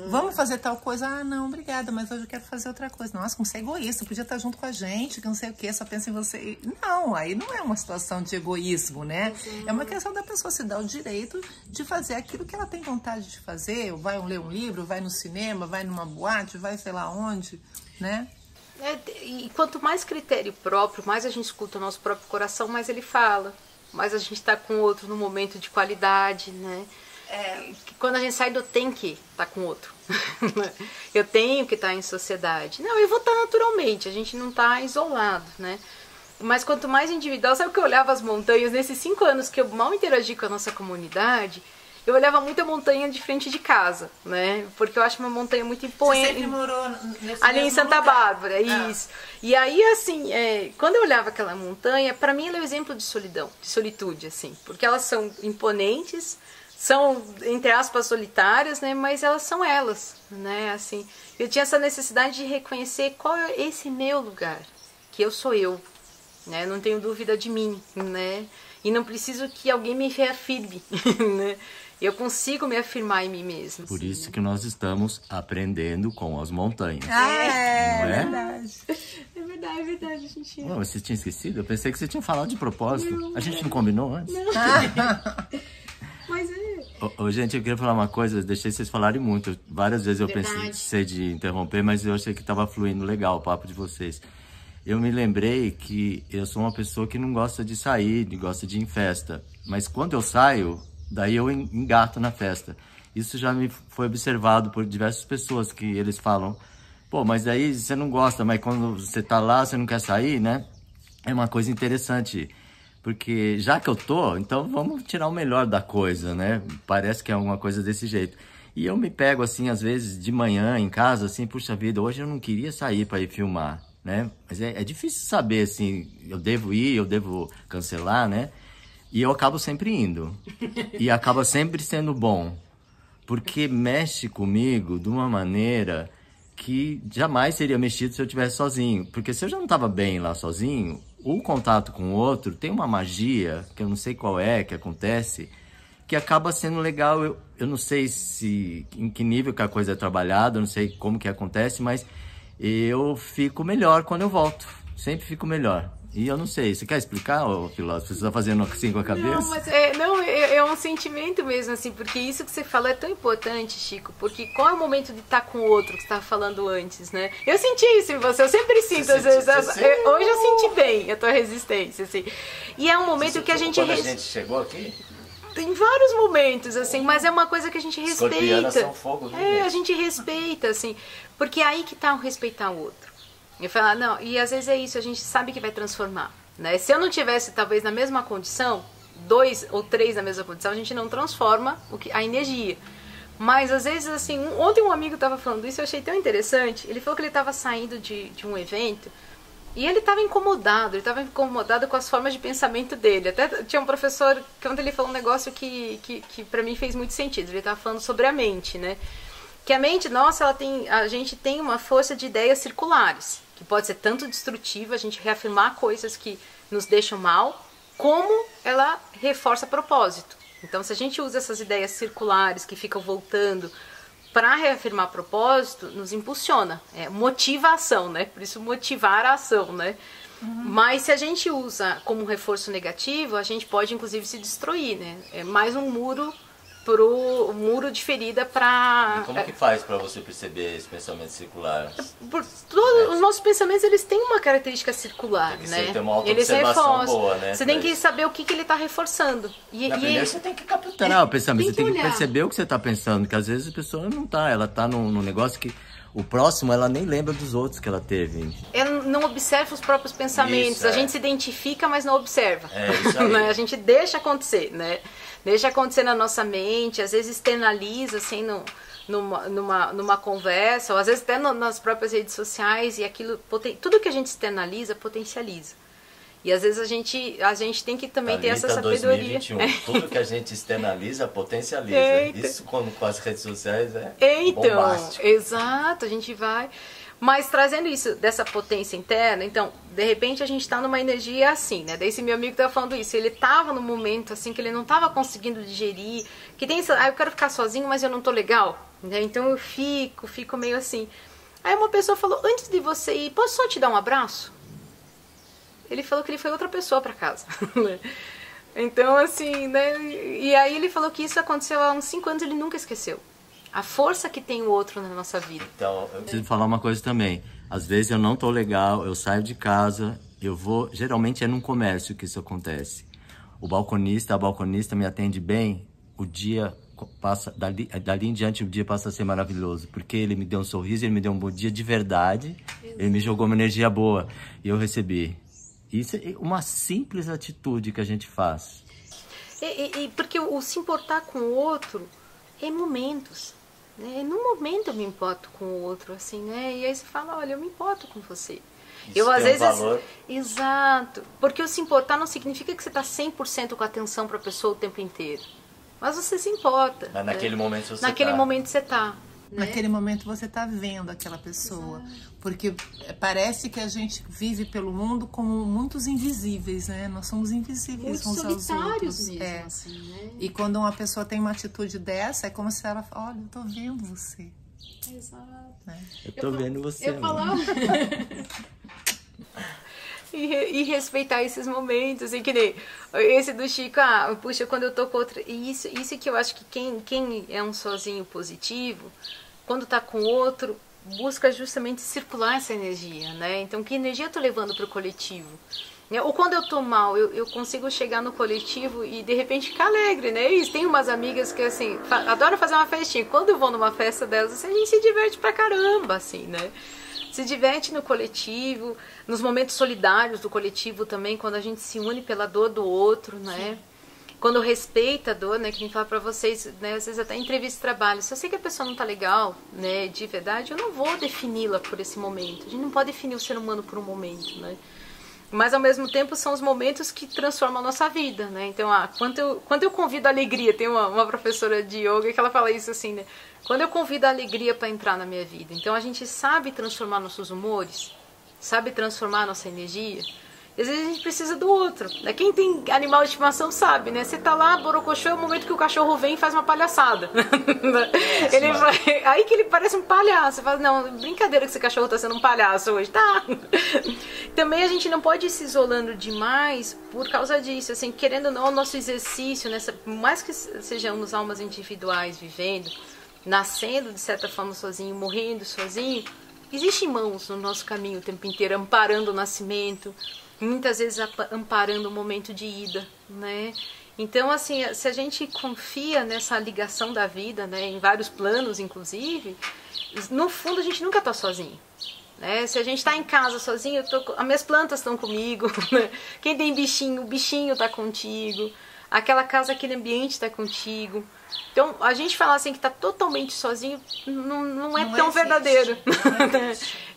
Vamos fazer tal coisa? Ah, não, obrigada, mas hoje eu quero fazer outra coisa. Nossa, como você é egoísta, podia estar junto com a gente, que não sei o que, só pensa em você. Não, aí não é uma situação de egoísmo, né? É uma questão da pessoa se dar o direito de fazer aquilo que ela tem vontade de fazer. Vai ler um livro, vai no cinema, vai numa boate, vai sei lá onde, né? É, e quanto mais critério próprio, mais a gente escuta o nosso próprio coração, mais ele fala. Mais a gente está com o outro no momento de qualidade, né? É, quando a gente sai do tem que estar tá com outro. eu tenho que estar tá em sociedade. Não, eu vou estar tá naturalmente, a gente não está isolado, né? Mas quanto mais individual, sabe que eu olhava as montanhas nesses cinco anos que eu mal interagi com a nossa comunidade, eu olhava muito a montanha de frente de casa, né? Porque eu acho uma montanha muito Você imponente. sempre morou nesse Ali em Santa lugar. Bárbara, Ah. isso. E aí, assim, é, quando eu olhava aquela montanha, para mim ela é o exemplo de solidão, de solitude, assim. Porque elas são imponentes, são, entre aspas, solitárias, né? Mas elas são elas, né? Assim, eu tinha essa necessidade de reconhecer qual é esse meu lugar, que eu sou eu, né? Não tenho dúvida de mim, né? E não preciso que alguém me reafirme, né? Eu consigo me afirmar em mim mesma. Por assim, isso que nós estamos aprendendo com as montanhas. Ah, é, Não é? verdade. É verdade, é verdade, gente. Ué, você tinha esquecido? Eu pensei que você tinha falado de propósito. A gente não combinou antes? Mas é. Ô, ô, gente, eu queria falar uma coisa, deixei vocês falarem muito. Várias vezes eu pensei Verdade. sei de interromper, mas eu achei que estava fluindo legal o papo de vocês. Eu me lembrei que eu sou uma pessoa que não gosta de sair, gosta de ir em festa. Mas quando eu saio, daí eu en- engato na festa. Isso já me foi observado por diversas pessoas que eles falam, pô, mas daí você não gosta, mas quando você tá lá, você não quer sair, né? É uma coisa interessante. Porque já que eu tô, então vamos tirar o melhor da coisa, né? Parece que é alguma coisa desse jeito. E eu me pego assim, às vezes, de manhã em casa, assim, puxa vida, hoje eu não queria sair para ir filmar, né? Mas é, é difícil saber, assim, eu devo ir, eu devo cancelar, né? E eu acabo sempre indo. E acaba sempre sendo bom. Porque mexe comigo de uma maneira que jamais seria mexido se eu estivesse sozinho. Porque se eu já não estava bem lá sozinho, o contato com o outro tem uma magia, que eu não sei qual é, que acontece, que acaba sendo legal. Eu, eu não sei se em que nível que a coisa é trabalhada, eu não sei como que acontece, mas eu fico melhor quando eu volto. Sempre fico melhor. E eu não sei, você quer explicar, ô filósofo? Você está fazendo assim com a cabeça? Não, mas é, não, é, é um sentimento mesmo, assim, porque isso que você falou é tão importante, Chico, porque qual é o momento de estar com o outro que você estava falando antes, né? Eu senti isso em você, eu sempre sinto, às Você vezes. sente- as- você eu- hoje eu senti bem a tua resistência, assim. E é um momento que a gente, Quando a gente chegou aqui, Em vários momentos, assim, mas é uma coisa que a gente respeita. são fogo É, a gente respeita, assim, porque é aí que tá o respeitar o outro. E falar, não, e às vezes é isso, a gente sabe que vai transformar, né? Se eu não tivesse, talvez, na mesma condição, dois ou três na mesma condição, a gente não transforma o que, a energia. Mas às vezes, assim, um- ontem um amigo estava falando isso, eu achei tão interessante. Ele falou que ele estava saindo de, de um evento e ele estava incomodado, ele estava incomodado com as formas de pensamento dele. Até tinha um professor que ontem ele falou um negócio que, que, que para mim fez muito sentido. Ele estava falando sobre a mente, né? Que a mente nossa, ela tem, a gente tem uma força de ideias circulares, que pode ser tanto destrutiva, a gente reafirmar coisas que nos deixam mal, como ela reforça propósito. Então, se a gente usa essas ideias circulares que ficam voltando para reafirmar propósito, nos impulsiona, é, motiva a ação, né? Por isso motivar a ação, né? Mas se a gente usa como reforço negativo, a gente pode inclusive se destruir, né? É mais um muro pro muro de ferida para como que faz para você perceber esse pensamento circular? por todos os nossos pensamentos eles têm uma característica circular, Tem que né? uma eles reforçam. boa, né, Você tem que saber o que, que ele está reforçando. E, Na e- primeira você tem que capturar o pensamento, Tem você tem que que olhar. perceber o que você está pensando, que às vezes a pessoa não tá, ela tá num, num negócio que o próximo ela nem lembra dos outros que ela teve. ela não observa os próprios pensamentos. Isso, a é. gente se identifica, mas não observa. É, isso aí. Né? a gente deixa acontecer, né? Deixa acontecer na nossa mente, às vezes externaliza assim no, numa, numa, numa conversa, ou às vezes até no- nas próprias redes sociais, e aquilo tudo que a gente externaliza potencializa. E às vezes a gente, a gente tem que também ter essa sabedoria. 2021. Tudo que a gente externaliza, potencializa. Eita. Isso com, com as redes sociais é Então, bombástico. exato, a gente vai. Mas trazendo isso dessa potência interna, então, de repente a gente está numa energia assim, né? Daí esse meu amigo estava falando isso, ele estava num momento assim que ele não estava conseguindo digerir, que tem ah, eu quero ficar sozinho, mas eu não tô legal, né? Então eu fico, fico meio assim. Aí uma pessoa falou: "Antes de você ir, posso só te dar um abraço?" Ele falou que ele foi outra pessoa para casa. né? então, assim, né? E aí ele falou que isso aconteceu há uns cinco anos, ele nunca esqueceu. A força que tem o outro na nossa vida. Então, eu preciso falar uma coisa também. Às vezes eu não tô legal, eu saio de casa, eu vou. Geralmente é num comércio que isso acontece. O balconista, a balconista me atende bem, o dia passa. Dali, dali em diante o dia passa a ser maravilhoso. Porque ele me deu um sorriso, ele me deu um bom dia de verdade, ele me jogou uma energia boa e eu recebi. Isso é uma simples atitude que a gente faz. E, e, e porque o, o se importar com o outro é momentos. Né? No momento eu me importo com o outro, assim, né? E aí você fala, olha, eu me importo com você. Isso eu, às vezes. valor. Exato. Porque o se importar não significa que você está 100% com atenção para a pessoa o tempo inteiro. Mas você se importa. Mas né? naquele momento você Naquele tá. momento você tá. Né? Naquele momento você está vendo aquela pessoa. Porque parece que a gente vive pelo mundo como muitos invisíveis, né? Nós somos invisíveis Muito uns aos solitários outros. mesmo, É. assim, né? E quando uma pessoa tem uma atitude dessa, é como se ela fala, olha, eu tô vendo você. Exato. né? Eu tô vendo você. Eu falava. e, e respeitar esses momentos, e que nem esse do Chico, ah, puxa, quando eu tô com outra. E isso, isso que eu acho que quem, quem é um sozinho positivo, quando tá com outro, busca justamente circular essa energia, né? Então, que energia eu tô levando pro coletivo? Né? Ou quando eu tô mal, eu, eu consigo chegar no coletivo e de repente ficar alegre, né? E tem umas amigas que, assim, fa- adoram fazer uma festinha. Quando vou numa festa delas, assim, a gente se diverte pra caramba, assim, né? Se diverte no coletivo, nos momentos solidários do coletivo também, quando a gente se une pela dor do outro, né? Quando respeita a dor, né? Que nem fala pra vocês, né? Às vezes até entrevista de trabalho. Se eu sei que a pessoa não tá legal, né? De verdade, eu não vou defini-la por esse momento. A gente não pode definir o ser humano por um momento, né? Mas ao mesmo tempo são os momentos que transformam a nossa vida, né? Então, ah, quando eu, quando eu convido a alegria, tem uma, uma professora de yoga que ela fala isso assim, né? Quando eu convido a alegria para entrar na minha vida. Então a gente sabe transformar nossos humores, sabe transformar nossa energia. E às vezes a gente precisa do outro. Né? Quem tem animal de estimação sabe, né? Você tá lá, borocochô, é o momento que o cachorro vem e faz uma palhaçada. ele vai, aí que ele parece um palhaço. Você fala, não, brincadeira que esse cachorro tá sendo um palhaço hoje. Tá. Também a gente não pode ir se isolando demais por causa disso. Assim, querendo ou não, o nosso exercício, nessa, por mais que sejamos almas individuais vivendo, nascendo de certa forma sozinho, morrendo sozinho, existem mãos no nosso caminho o tempo inteiro, amparando o nascimento, muitas vezes amparando o momento de ida, né? Então, assim, se a gente confia nessa ligação da vida, né, em vários planos, inclusive, no fundo a gente nunca está sozinho. Né? Se a gente está em casa sozinho, tô, as minhas plantas estão comigo. Né? Quem tem bichinho, o bichinho está contigo. Aquela casa, aquele ambiente está contigo. Então, a gente falar assim que está totalmente sozinho não, não é Não tão existe, verdadeiro.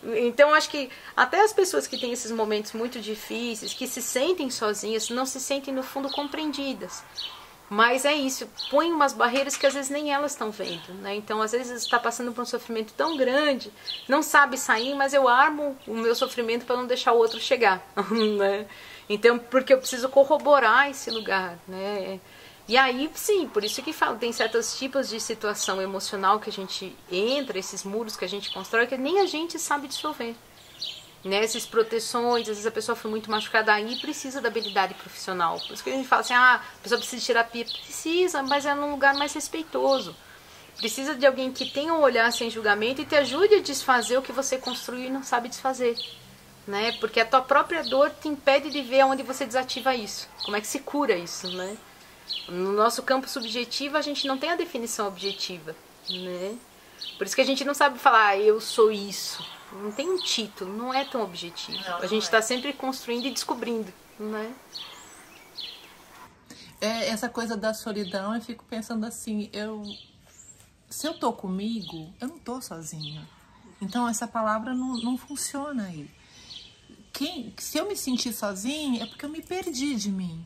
não então, acho que até as pessoas que têm esses momentos muito difíceis, que se sentem sozinhas, não se sentem no fundo compreendidas. Mas é isso, põe umas barreiras que às vezes nem elas estão vendo, né? Então, às vezes está passando por um sofrimento tão grande, não sabe sair, mas eu armo o meu sofrimento para não deixar o outro chegar, né? Então, porque eu preciso corroborar esse lugar, né? E aí, sim, por isso que falo, tem certos tipos de situação emocional que a gente entra, esses muros que a gente constrói, que nem a gente sabe dissolver. Né, proteções, às vezes a pessoa foi muito machucada, aí precisa da habilidade profissional. Por isso que a gente fala assim, ah, a pessoa precisa de terapia. Precisa, mas é num lugar mais respeitoso. Precisa de alguém que tenha um olhar sem julgamento e te ajude a desfazer o que você construiu e não sabe desfazer. Né? Porque a tua própria dor te impede de ver aonde você desativa isso. Como é que se cura isso, né? No nosso campo subjetivo, a gente não tem a definição objetiva, né? Por isso que a gente não sabe falar, ah, eu sou isso. Não tem um título, não é tão objetivo. Não, a gente é. está sempre construindo e descobrindo, né? É, essa coisa da solidão, eu fico pensando assim, eu se eu tô comigo, eu não tô sozinha. Então essa palavra não, não funciona aí. Quem, se eu me sentir sozinha, é porque eu me perdi de mim.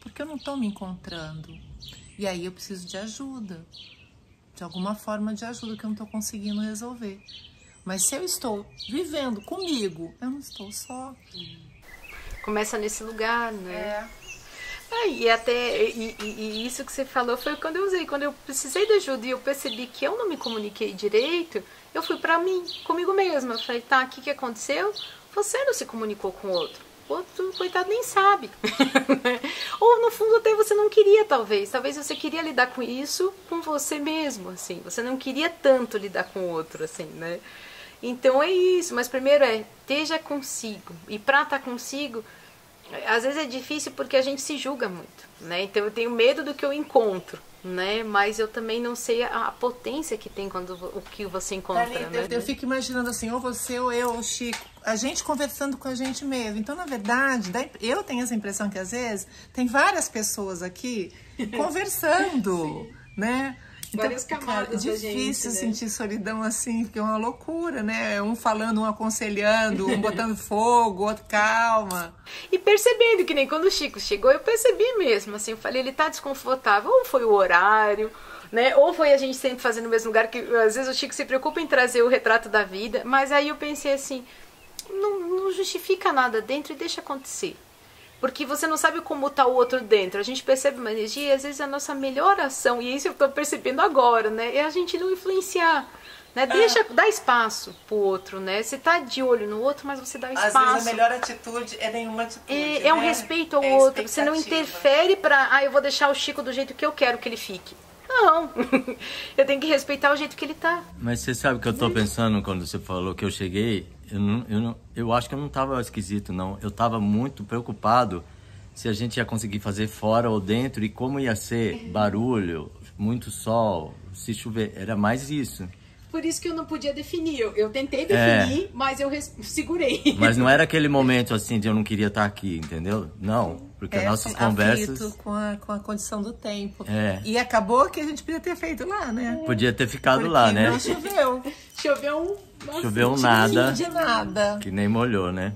Porque eu não tô me encontrando. E aí eu preciso de ajuda. De alguma forma de ajuda que eu não tô conseguindo resolver. Mas se eu estou vivendo comigo, eu não estou só. Começa nesse lugar, É. né? Ah, e até e, e- isso que você falou foi quando eu usei, quando eu precisei de ajuda e eu percebi que eu não me comuniquei direito, eu fui pra mim, comigo mesma. Eu falei, tá, o que, que aconteceu? Você não se comunicou com o outro. O outro, coitado, nem sabe. Ou no fundo até você não queria, talvez. Talvez você queria lidar com isso com você mesmo, assim. Você não queria tanto lidar com o outro, assim, né? Então é isso. Mas primeiro é, esteja consigo. E pra estar consigo, às vezes é difícil porque a gente se julga muito, né? Então eu tenho medo do que eu encontro, né? Mas eu também não sei a, a potência que tem quando o que você encontra, Dali, né? eu, eu fico imaginando assim, ou você, ou eu, ou o Chico, a gente conversando com a gente mesmo. Então, na verdade, eu tenho essa impressão que às vezes tem várias pessoas aqui conversando, né? Várias camadas é da difícil gente, né? sentir solidão assim, porque é uma loucura, né? Um falando, um aconselhando, um botando fogo, outro calma. E percebendo que nem quando o Chico chegou, eu percebi mesmo, assim, eu falei, ele tá desconfortável, ou foi o horário, né? Ou foi a gente sempre fazendo no mesmo lugar, que às vezes o Chico se preocupa em trazer o retrato da vida, mas aí eu pensei assim, não, não justifica nada dentro e deixa acontecer. Porque você não sabe como tá o outro dentro. A gente percebe uma energia e às vezes a nossa melhor ação, e isso eu tô percebendo agora, né? É a gente não influenciar. Né? Deixa, dá espaço pro outro, né? Você tá de olho no outro, mas você dá Às espaço. vezes a melhor atitude é nenhuma atitude. É, é um né? respeito ao É outro. Você não interfere pra. Ah, eu vou deixar o Chico do jeito que eu quero que ele fique. Não. eu tenho que respeitar o jeito que ele tá. Mas você sabe o que eu tô pensando quando você falou que eu cheguei? Eu, não, eu, não, eu acho que eu não tava esquisito, não. Eu tava muito preocupado se a gente ia conseguir fazer fora ou dentro e como ia ser barulho, muito sol, se chover. Era mais isso. Por isso que eu não podia definir. Eu, eu tentei É. definir, mas eu segurei. Mas não era aquele momento assim de eu não queria estar aqui, entendeu? Não, porque É, nossas conversas com a, com a condição do tempo. É. E acabou que a gente podia ter feito lá, né? podia ter ficado Porque lá, né? Não choveu. Choveu um. Nossa, Choveu nada. De nada. Que nem molhou, né?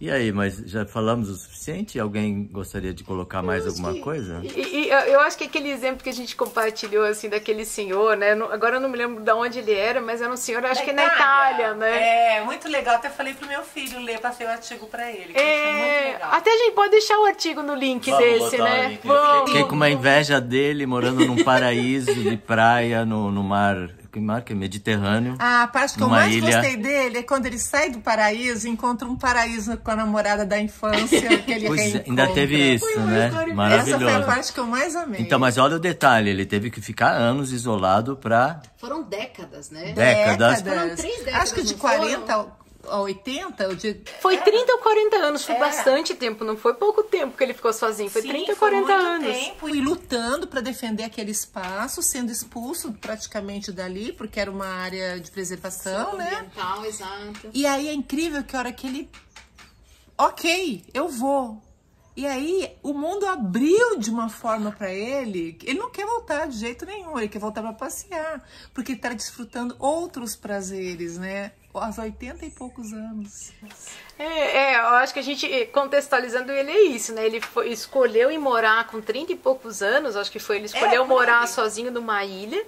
E aí, mas já falamos o suficiente? Alguém gostaria de colocar mais alguma coisa? E, e eu- acho que aquele exemplo que a gente compartilhou, assim, daquele senhor, né? Agora eu não me lembro de onde ele era, mas era um senhor, acho que na Itália, né? É, muito legal. Até falei pro meu filho ler, passei o artigo pra ele. Que É, legal. até a gente pode deixar o artigo no link Vamos desse, né? link. Fiquei com uma inveja dele morando num paraíso de praia no, no mar, que mar que é Mediterrâneo. Ah, a parte que eu mais ilha. gostei dele é quando ele sai do paraíso e encontra um paraíso com a namorada da infância que ele Pois é, reencontra. ainda teve isso, uma né? história- Essa foi a Maravilhoso. parte que eu mais amei. Então, mas olha o detalhe, ele teve que ficar anos isolado pra Foram décadas, né? décadas. Foram três décadas, Acho que de não foram? 40 a 80, ou de... Foi 30 ou 40 anos, foi É. bastante tempo, não foi pouco tempo que ele ficou sozinho, foi Sim, 30 ou foi 40 muito anos. tempo e lutando para defender aquele espaço, sendo expulso praticamente dali, porque era uma área de preservação, né? Ambiental, exato. E aí é incrível que a hora que ele. Ok, eu vou. E aí o mundo abriu de uma forma para ele. Ele não quer voltar de jeito nenhum, ele quer voltar para passear, porque ele tá desfrutando outros prazeres, né? Aos 80 e poucos anos. É, é, eu acho que a gente, contextualizando ele, é isso, né? Ele foi- escolheu ir morar com 30 e poucos anos, acho que foi, ele escolheu por morar sozinho numa ilha,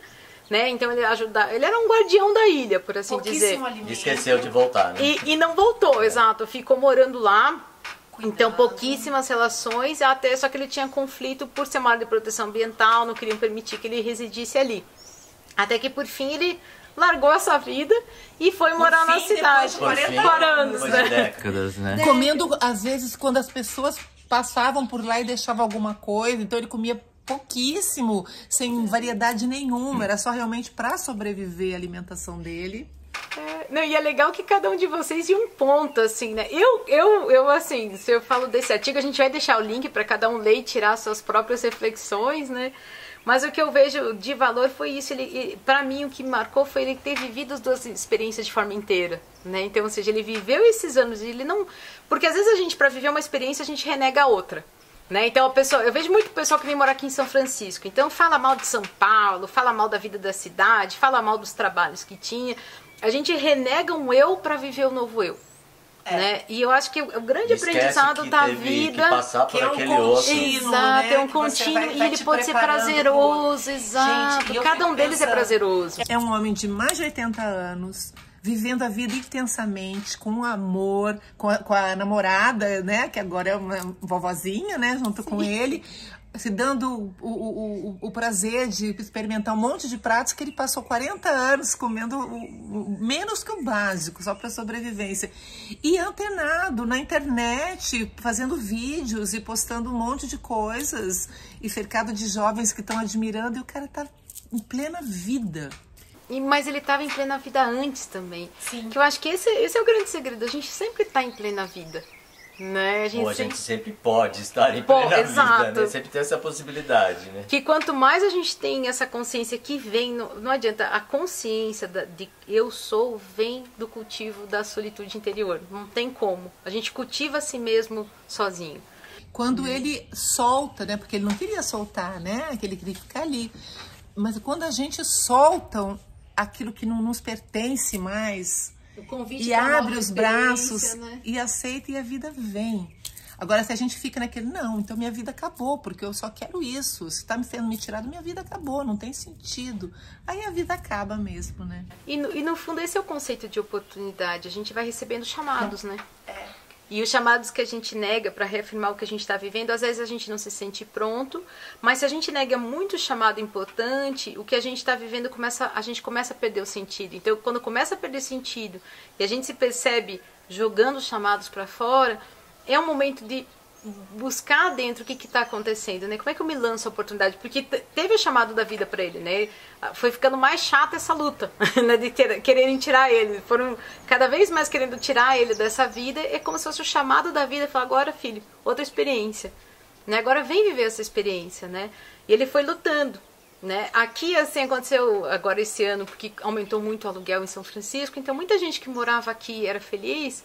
né? Então ele ajudar, ele era um guardião da ilha, por assim dizer. Pouquíssimo alimento. Esqueceu de voltar, né? E, e não voltou, exato. Ficou morando lá. Então, pouquíssimas relações, até só que ele tinha conflito por ser uma área de proteção ambiental, não queriam permitir que ele residisse ali. Até que, por fim, ele largou essa vida e foi morar na fim, depois cidade. de Por 40 fim, 40 anos, né? de décadas, né? Comendo, às vezes, quando as pessoas passavam por lá e deixavam alguma coisa, então ele comia pouquíssimo, sem variedade nenhuma, era só realmente para sobreviver a alimentação dele. É, Não, e é legal que cada um de vocês ia um ponto, assim, né? Eu, eu, eu, assim, se eu falo desse artigo, a gente vai deixar o link para cada um ler e tirar suas próprias reflexões, né? Mas o que eu vejo de valor foi isso. Ele, para mim, o que marcou foi ele ter vivido as duas experiências de forma inteira, né? Então, ou seja, ele viveu esses anos ele não, porque às vezes a gente para viver uma experiência a gente renega a outra. Né? Então a pessoa, eu vejo muito pessoal que vem morar aqui em São Francisco. Então fala mal de São Paulo, fala mal da vida da cidade, fala mal dos trabalhos que tinha. A gente renega um eu para viver o novo eu. Né? E eu acho que o grande Esquece aprendizado que da teve vida que passar por que é um aquele outro. contínuo. Exato, né? é um contínuo vai- e vai ele te pode ser prazeroso, pro- exato. Gente, e Cada um deles é pensando, prazeroso. É um homem de mais de 80 anos, vivendo a vida intensamente, com amor, com a, com a namorada, né? Que agora é uma vovozinha, né? Junto com ele. Se dando o, o, o, o prazer de experimentar um monte de pratos que ele passou 40 anos comendo o- o- menos que o básico, só para sobrevivência. E antenado na internet, fazendo vídeos e postando um monte de coisas, e cercado de jovens que estão admirando, e o cara tá em plena vida. E, mas ele estava em plena vida antes também. Sim. Que eu acho que esse, esse é o grande segredo. A gente sempre está em plena vida. Né? A gente, Ou a sempre- gente sempre pode estar em Pô, plena vida, exato. né? Sempre tem essa possibilidade, né? que quanto mais a gente tem essa consciência que vem, não, não adianta, a consciência da- de eu sou vem do cultivo da solitude interior. Não tem como. A gente cultiva a si mesmo sozinho. Quando ele solta, né? Porque ele não queria soltar, né? Que ele queria ficar ali. Mas quando a gente solta aquilo que não nos pertence mais e abre os braços né? e aceita e a vida vem. Agora, se a gente fica naquele, não, então minha vida acabou, porque eu só quero isso. Se está me sendo me tirado, minha vida acabou, não tem sentido. Aí a vida acaba mesmo, né? E no, e no fundo esse é o conceito de oportunidade. A gente vai recebendo chamados, né? E os chamados que a gente nega para reafirmar o que a gente está vivendo, às vezes a gente não se sente pronto, mas se a gente nega muito chamado importante, o que a gente está vivendo começa, a gente começa a perder o sentido. Então, quando começa a perder sentido e a gente se percebe jogando os chamados para fora, é um momento de buscar dentro o que está acontecendo, né? Como é que eu me lanço a oportunidade? Porque te- teve o chamado da vida para ele, né? Ah, Foi ficando mais chata essa luta, né? De ter, quererem tirar ele. Foram cada vez mais querendo tirar ele dessa vida. É como se fosse o chamado da vida. Falar, agora, filho, outra experiência. Né? Agora vem viver essa experiência, né? E ele foi lutando. Né? Aqui, assim, aconteceu agora esse ano, porque aumentou muito o aluguel em São Francisco, então muita gente que morava aqui era feliz,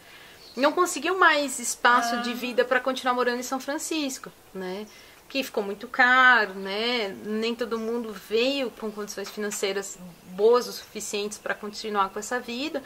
não conseguiu mais espaço de vida para continuar morando em São Francisco, né? Que ficou muito caro, né? Nem todo mundo veio com condições financeiras boas o suficientes para continuar com essa vida.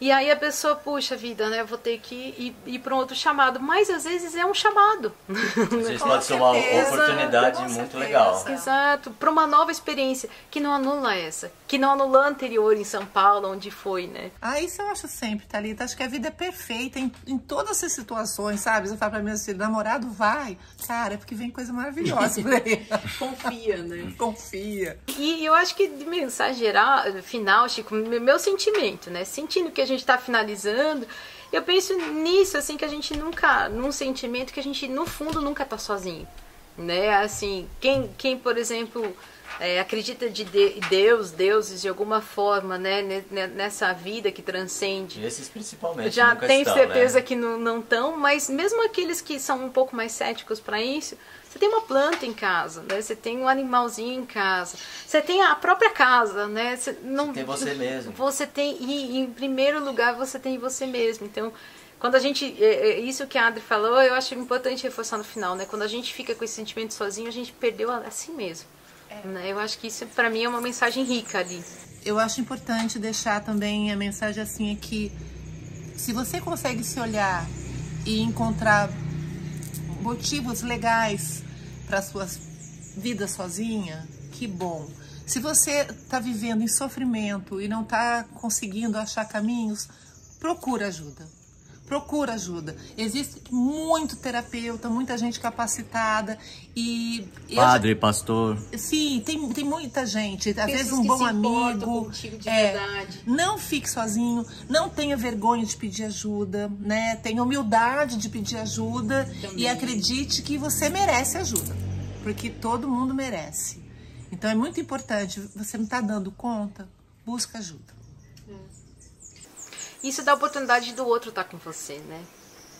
E aí a pessoa, puxa vida, né? Vou ter que ir, ir para um outro chamado. Mas às vezes é um chamado. Às vezes pode ser uma oportunidade com muito certeza. legal. Exato, para uma nova experiência que não anula essa, que não anula a anterior em São Paulo, onde foi, né? Ah, isso eu acho sempre, Thalita. Acho que a vida é perfeita em, em todas essas situações, sabe? Você fala pra mim assim, namorado vai. Cara, é porque vem coisa maravilhosa por aí. Confia, né? Confia. E eu acho que de mensagem geral, final, Chico, meu meu sentimento, né? Sentindo que a gente está finalizando, eu penso nisso, assim, que a gente nunca, num sentimento que a gente, no fundo, nunca tá sozinho, né? Assim, quem, quem por exemplo, é, acredita de, de Deus, deuses, de alguma forma, né? ne- ne- Nessa vida que transcende, Esses principalmente já tenho estão, certeza né? que não estão, mas mesmo aqueles que são um pouco mais céticos para isso, você tem uma planta em casa, né? Você tem um animalzinho em casa, você tem a própria casa, né? Você não tem você mesmo. Você tem e, em primeiro lugar você tem você mesmo. Então, quando a gente é, é, isso que a Adri falou, eu acho importante reforçar no final, né? Quando a gente fica com esse sentimento sozinho, a gente perdeu a, a si mesmo. Né? Eu acho que isso para mim é uma mensagem rica ali. Eu acho importante deixar também a mensagem assim é que se você consegue se olhar e encontrar motivos legais para sua vida sozinha, que bom. Se você está vivendo em sofrimento e não está conseguindo achar caminhos, procura ajuda. Procura ajuda. Existe muito terapeuta, muita gente capacitada e eu já- Padre, pastor. Sim, tem, tem muita gente. Às Pessoas vezes um bom amigo. é, verdade. Não fique sozinho, não tenha vergonha de pedir ajuda, né? Tenha humildade de pedir ajuda Também. e acredite que você merece ajuda. Porque todo mundo merece. Então é muito importante, você não está dando conta, busca ajuda. Isso dá a oportunidade do outro estar com você, né?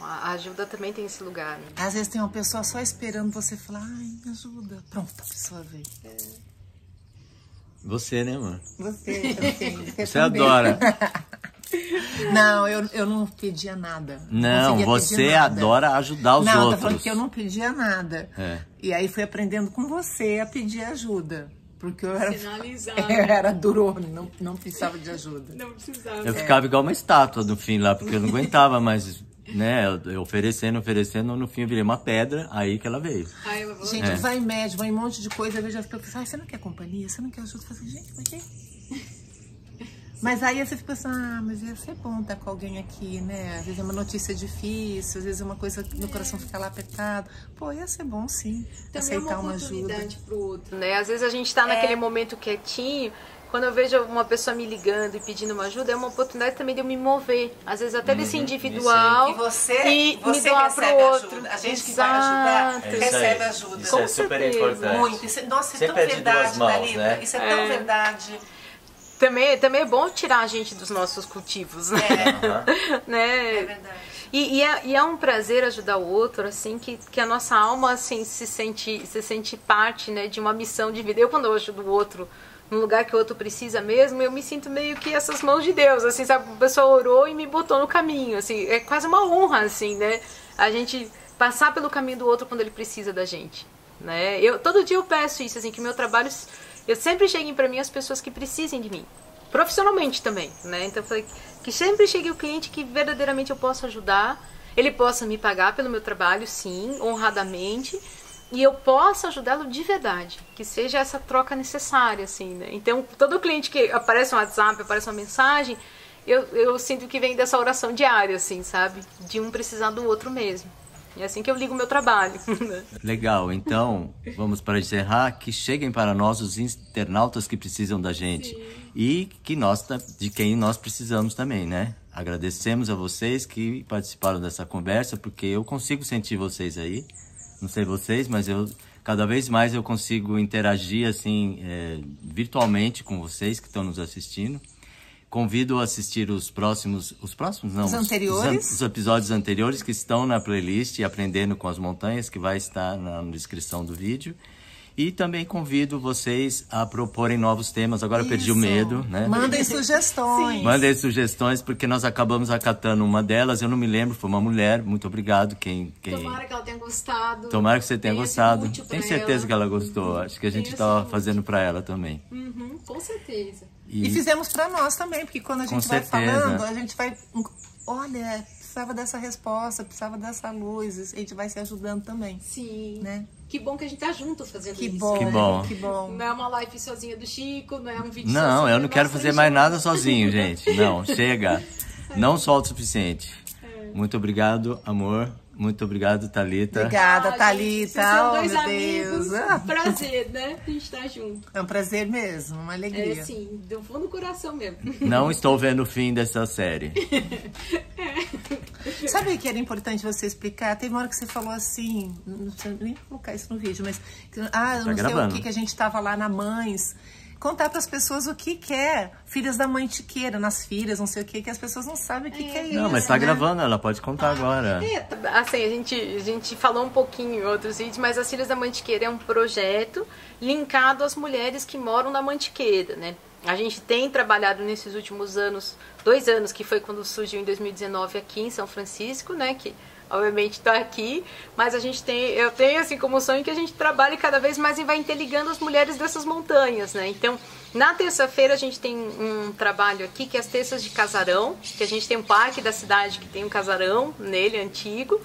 A ajuda também tem esse lugar, né? Às vezes tem uma pessoa só esperando você falar, ai, me ajuda. Pronto, a pessoa vem. Você, né, mano? Você, você, Você também. adora. Não, eu, eu não pedia nada. Não, conseguia você nada. adora ajudar os não, outros. Não, falando que eu não pedia nada. É. E aí fui aprendendo com você a pedir ajuda. Porque eu era, Sinalizar. eu era durona, não, não precisava de ajuda. Não precisava. Eu ficava igual uma estátua no fim lá, porque eu não aguentava mais, né? eu- eu Oferecendo, oferecendo, no fim eu virei uma pedra, aí que ela veio. Aí ela falou, Gente, É. vai em médico, vai em um monte de coisa, eu vejo as pessoas, ai, você não quer companhia? Você não quer ajuda? Eu falo assim, gente, por quê? Mas aí você fica pensando, ah, mas ia ser bom estar com alguém aqui, né? Às vezes é uma notícia difícil, às vezes é uma coisa que no coração fica lá apertado. Pô, ia ser bom sim, também é aceitar uma uma ajuda. pro outro. né? Às vezes a gente tá naquele momento quietinho, quando eu vejo uma pessoa me ligando e pedindo uma ajuda, é uma oportunidade também de eu me mover. Às vezes até desse individual E você, e você me doar recebe outro. ajuda. A gente que vai ajudar. É isso aí. recebe ajuda. Isso Com é super certeza. importante. Muito. Isso, é- nossa, é Sempre tão é duas verdade, mãos, Thalita. né? Isso é tão É. verdade. Também, também é bom tirar a gente dos nossos cultivos, né? né? É verdade. E, e é, e é um prazer ajudar o outro, assim, que, que a nossa alma, assim, se sente, se sente parte, né, de uma missão de vida. Eu, quando eu ajudo o outro num lugar que o outro precisa mesmo, eu me sinto meio que essas mãos de Deus, assim, sabe? A pessoa orou e me botou no caminho, assim, é quase uma honra, assim, né? A gente passar pelo caminho do outro quando ele precisa da gente, né? Eu, todo dia eu peço isso, assim, que meu trabalho, eu sempre cheguem para mim as pessoas que precisem de mim, profissionalmente também, né? Então, falei que sempre chegue o cliente que verdadeiramente eu possa ajudar, ele possa me pagar pelo meu trabalho, sim, honradamente, e eu possa ajudá-lo de verdade, que seja essa troca necessária, assim, né? Então, todo cliente que aparece um WhatsApp, aparece uma mensagem, eu, eu sinto que vem dessa oração diária, assim, sabe? De um precisar do outro mesmo. É assim que eu ligo o meu trabalho. né? Legal, então vamos para encerrar que cheguem para nós os internautas que precisam da gente e que nós de quem nós precisamos também, né? Agradecemos a vocês que participaram dessa conversa porque eu consigo sentir vocês aí. Não sei vocês, mas eu cada vez mais eu consigo interagir assim é, virtualmente com vocês que estão nos assistindo. Convido a assistir os próximos, os próximos não, Os anteriores? os, os episódios anteriores que estão na playlist Aprendendo com as Montanhas, que vai estar na descrição do vídeo. E também convido vocês a proporem novos temas. Agora eu perdi o medo, né? Mandem sugestões. Mandem sugestões, porque nós acabamos acatando uma delas. Eu não me lembro, foi uma mulher. Muito obrigado. Quem, quem... Tomara que ela tenha gostado. Tomara que você tenha Tenha gostado. Tenho certeza ela. que ela gostou. Acho que a gente estava sido fazendo para ela também. Uhum, com certeza. E fizemos pra nós também, porque quando a gente vai certeza. falando, a gente vai. Olha, precisava dessa resposta, precisava dessa luz, a gente vai se ajudando também, Sim. né? Que bom que a gente tá junto fazendo Que isso. bom, Que bom. que bom. Não é uma live sozinha do Chico, não é um vídeo Não, sozinho eu não da quero fazer mais nada sozinho, gente. Não, chega. Não sou o suficiente. É. Muito obrigado, amor. Muito obrigado, Thalita. Obrigada, Ah, gente, Thalita. vocês são Oh, dois meu amigos. Deus. Prazer, né? A gente tá junto. É um prazer mesmo, uma alegria. É, sim, do fundo do coração mesmo. Não estou vendo o fim dessa série. Sabe o que era importante você explicar? Teve uma hora que você falou assim, não sei nem colocar isso no vídeo, mas ah, eu não sei gravando. o que, que a gente tava lá na Mães. Contar para as pessoas o que, que é Filhas da Mãe Tiqueira, nas filhas, não sei o que, que as pessoas não sabem o que, que é isso. Não, mas tá né? gravando, ela pode contar agora. É, assim, a gente, a gente falou um pouquinho em outros vídeos, mas as Filhas da Mantiqueira é um projeto linkado às mulheres que moram na Mantiqueira, né? A gente tem trabalhado nesses últimos anos, dois anos, que foi quando surgiu em 2019 aqui em São Francisco, né? Que obviamente está aqui, mas a gente tem, eu tenho assim como sonho que a gente trabalhe cada vez mais e vai interligando as mulheres dessas montanhas, né? Então, na terça-feira a gente tem um trabalho aqui que é as terças de casarão, que a gente tem um parque da cidade que tem um casarão nele antigo.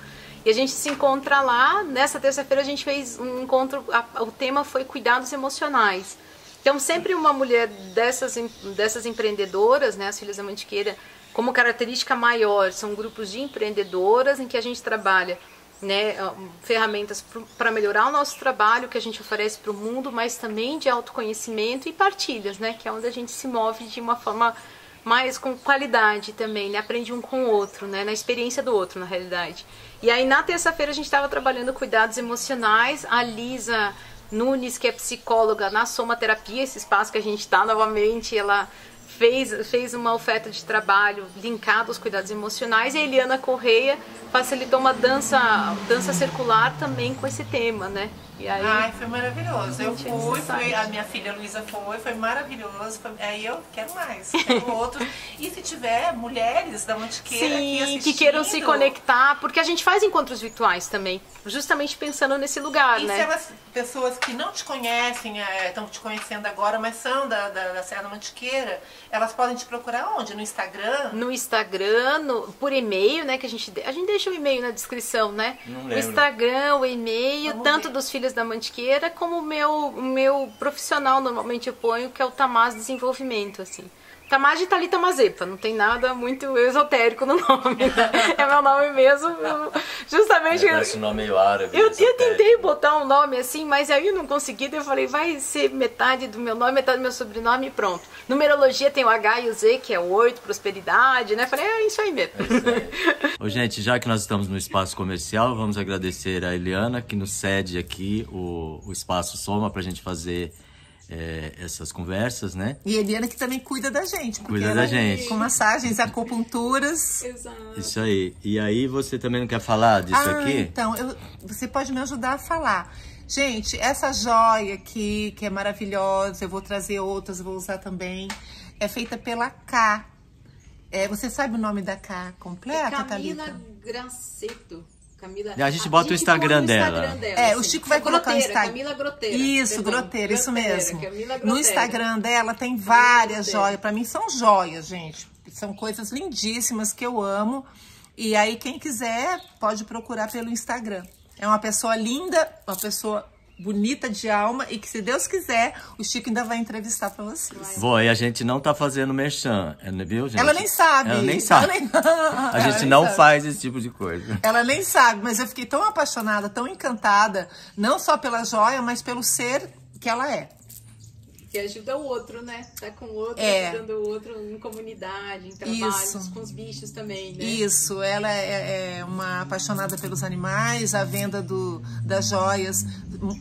E a gente se encontra lá. Nessa terça-feira a gente fez um encontro. a- o tema foi cuidados emocionais. Então, sempre uma mulher dessas, dessas empreendedoras, né, as Filhas da Mantiqueira, como característica maior, são grupos de empreendedoras em que a gente trabalha né, um, ferramentas para melhorar o nosso trabalho que a gente oferece para o mundo, mas também de autoconhecimento e partilhas, né, que é onde a gente se move de uma forma mais com qualidade também, né? Aprende um com o outro, né? Na experiência do outro, na realidade. E aí, na terça-feira, a gente estava trabalhando cuidados emocionais. A Lisa Nunes, que é psicóloga na Somaterapia, esse espaço que a gente está novamente, ela fez, fez uma oferta de trabalho linkado aos cuidados emocionais. E a Eliana Correia facilitou uma dança, dança circular também com esse tema, né? E aí, Ai, foi maravilhoso. Eu é fui, a minha filha Luísa foi, foi maravilhoso. Foi- aí eu quero mais, quero outro. E se tiver mulheres da Mantiqueira aqui Sim, assistindo, que queiram se conectar, porque a gente faz encontros virtuais também, justamente pensando nesse lugar, E né? se elas, pessoas que não te conhecem, estão te conhecendo agora, mas são da, da, da Serra da Mantiqueira, elas podem te procurar onde? No Instagram? No Instagram, no- por e-mail, né? Que a gente, de- a gente deixa o e-mail na descrição, né? Não o. Instagram, o e-mail, Vamos tanto ver. dos Filhos da Mantiqueira, como o meu, o meu profissional, normalmente eu ponho, que é o Tamás Desenvolvimento, assim. Tamás de Thalita Mazepa, não tem nada muito esotérico no nome, né? É meu nome mesmo, justamente... Parece um nome meio árabe. Eu, eu tentei botar um nome assim, mas aí eu não consegui. Daí eu falei, vai ser metade do meu nome, metade do meu sobrenome e pronto. Numerologia tem o H e o Z, que é o 8, prosperidade, né? Falei, é isso aí mesmo. Ô, gente, já que nós estamos no espaço comercial, vamos agradecer a Eliana que nos cede aqui o, o espaço Soma para a gente fazer é, essas conversas, né? E a Eliana que também cuida da gente. porque Cuida da gente. Com massagens, acupunturas. Exato. Isso aí. E aí você também não quer falar disso ah, aqui? então, eu- você pode me ajudar a falar. Gente, essa joia aqui, que é maravilhosa, eu vou trazer outras, vou usar também. É feita pela K. É, você sabe o nome da K completa, Camila Thalita? Graceto. Camila... A gente bota o Instagram põe no dela. É, o assim. Chico vai É colocar o Groteira, Instagram. Camila Groteira. Isso, perdão. groteira, isso Groteira, mesmo. Camila No Groteira. Instagram dela tem várias Groteira. joias. Pra mim são joias, gente. São coisas lindíssimas que eu amo. E aí, quem quiser, pode procurar pelo Instagram. É uma pessoa linda, uma pessoa bonita de alma e que, se Deus quiser, o Chico ainda vai entrevistar pra vocês. Vó, e a gente não tá fazendo merchan, é, viu, gente? Ela nem sabe. Ela nem sabe. Ela nem- A gente não sabe. faz esse tipo de coisa. Ela nem sabe, mas eu fiquei tão apaixonada, tão encantada, não só pela joia, mas pelo ser que ela é. Que ajuda o outro, né? Tá com o outro, É. ajudando o outro em comunidade, em trabalhos, Isso. com os bichos também, né? Isso, ela é, é uma apaixonada pelos animais, a venda do, das joias,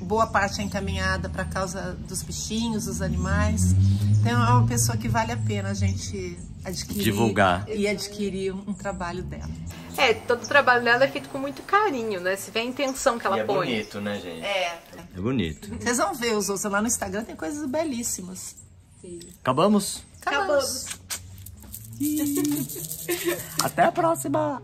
boa parte é encaminhada para a causa dos bichinhos, dos animais. Então é uma pessoa que vale a pena a gente adquirir Divulgar. e adquirir um trabalho dela. É, todo o trabalho dela é feito com muito carinho, né? Se vê a intenção que ela E é põe. bonito, né, gente? É. É bonito. Vocês vão ver os outros lá no Instagram, tem coisas belíssimas. Acabamos? Acabamos. Até a próxima!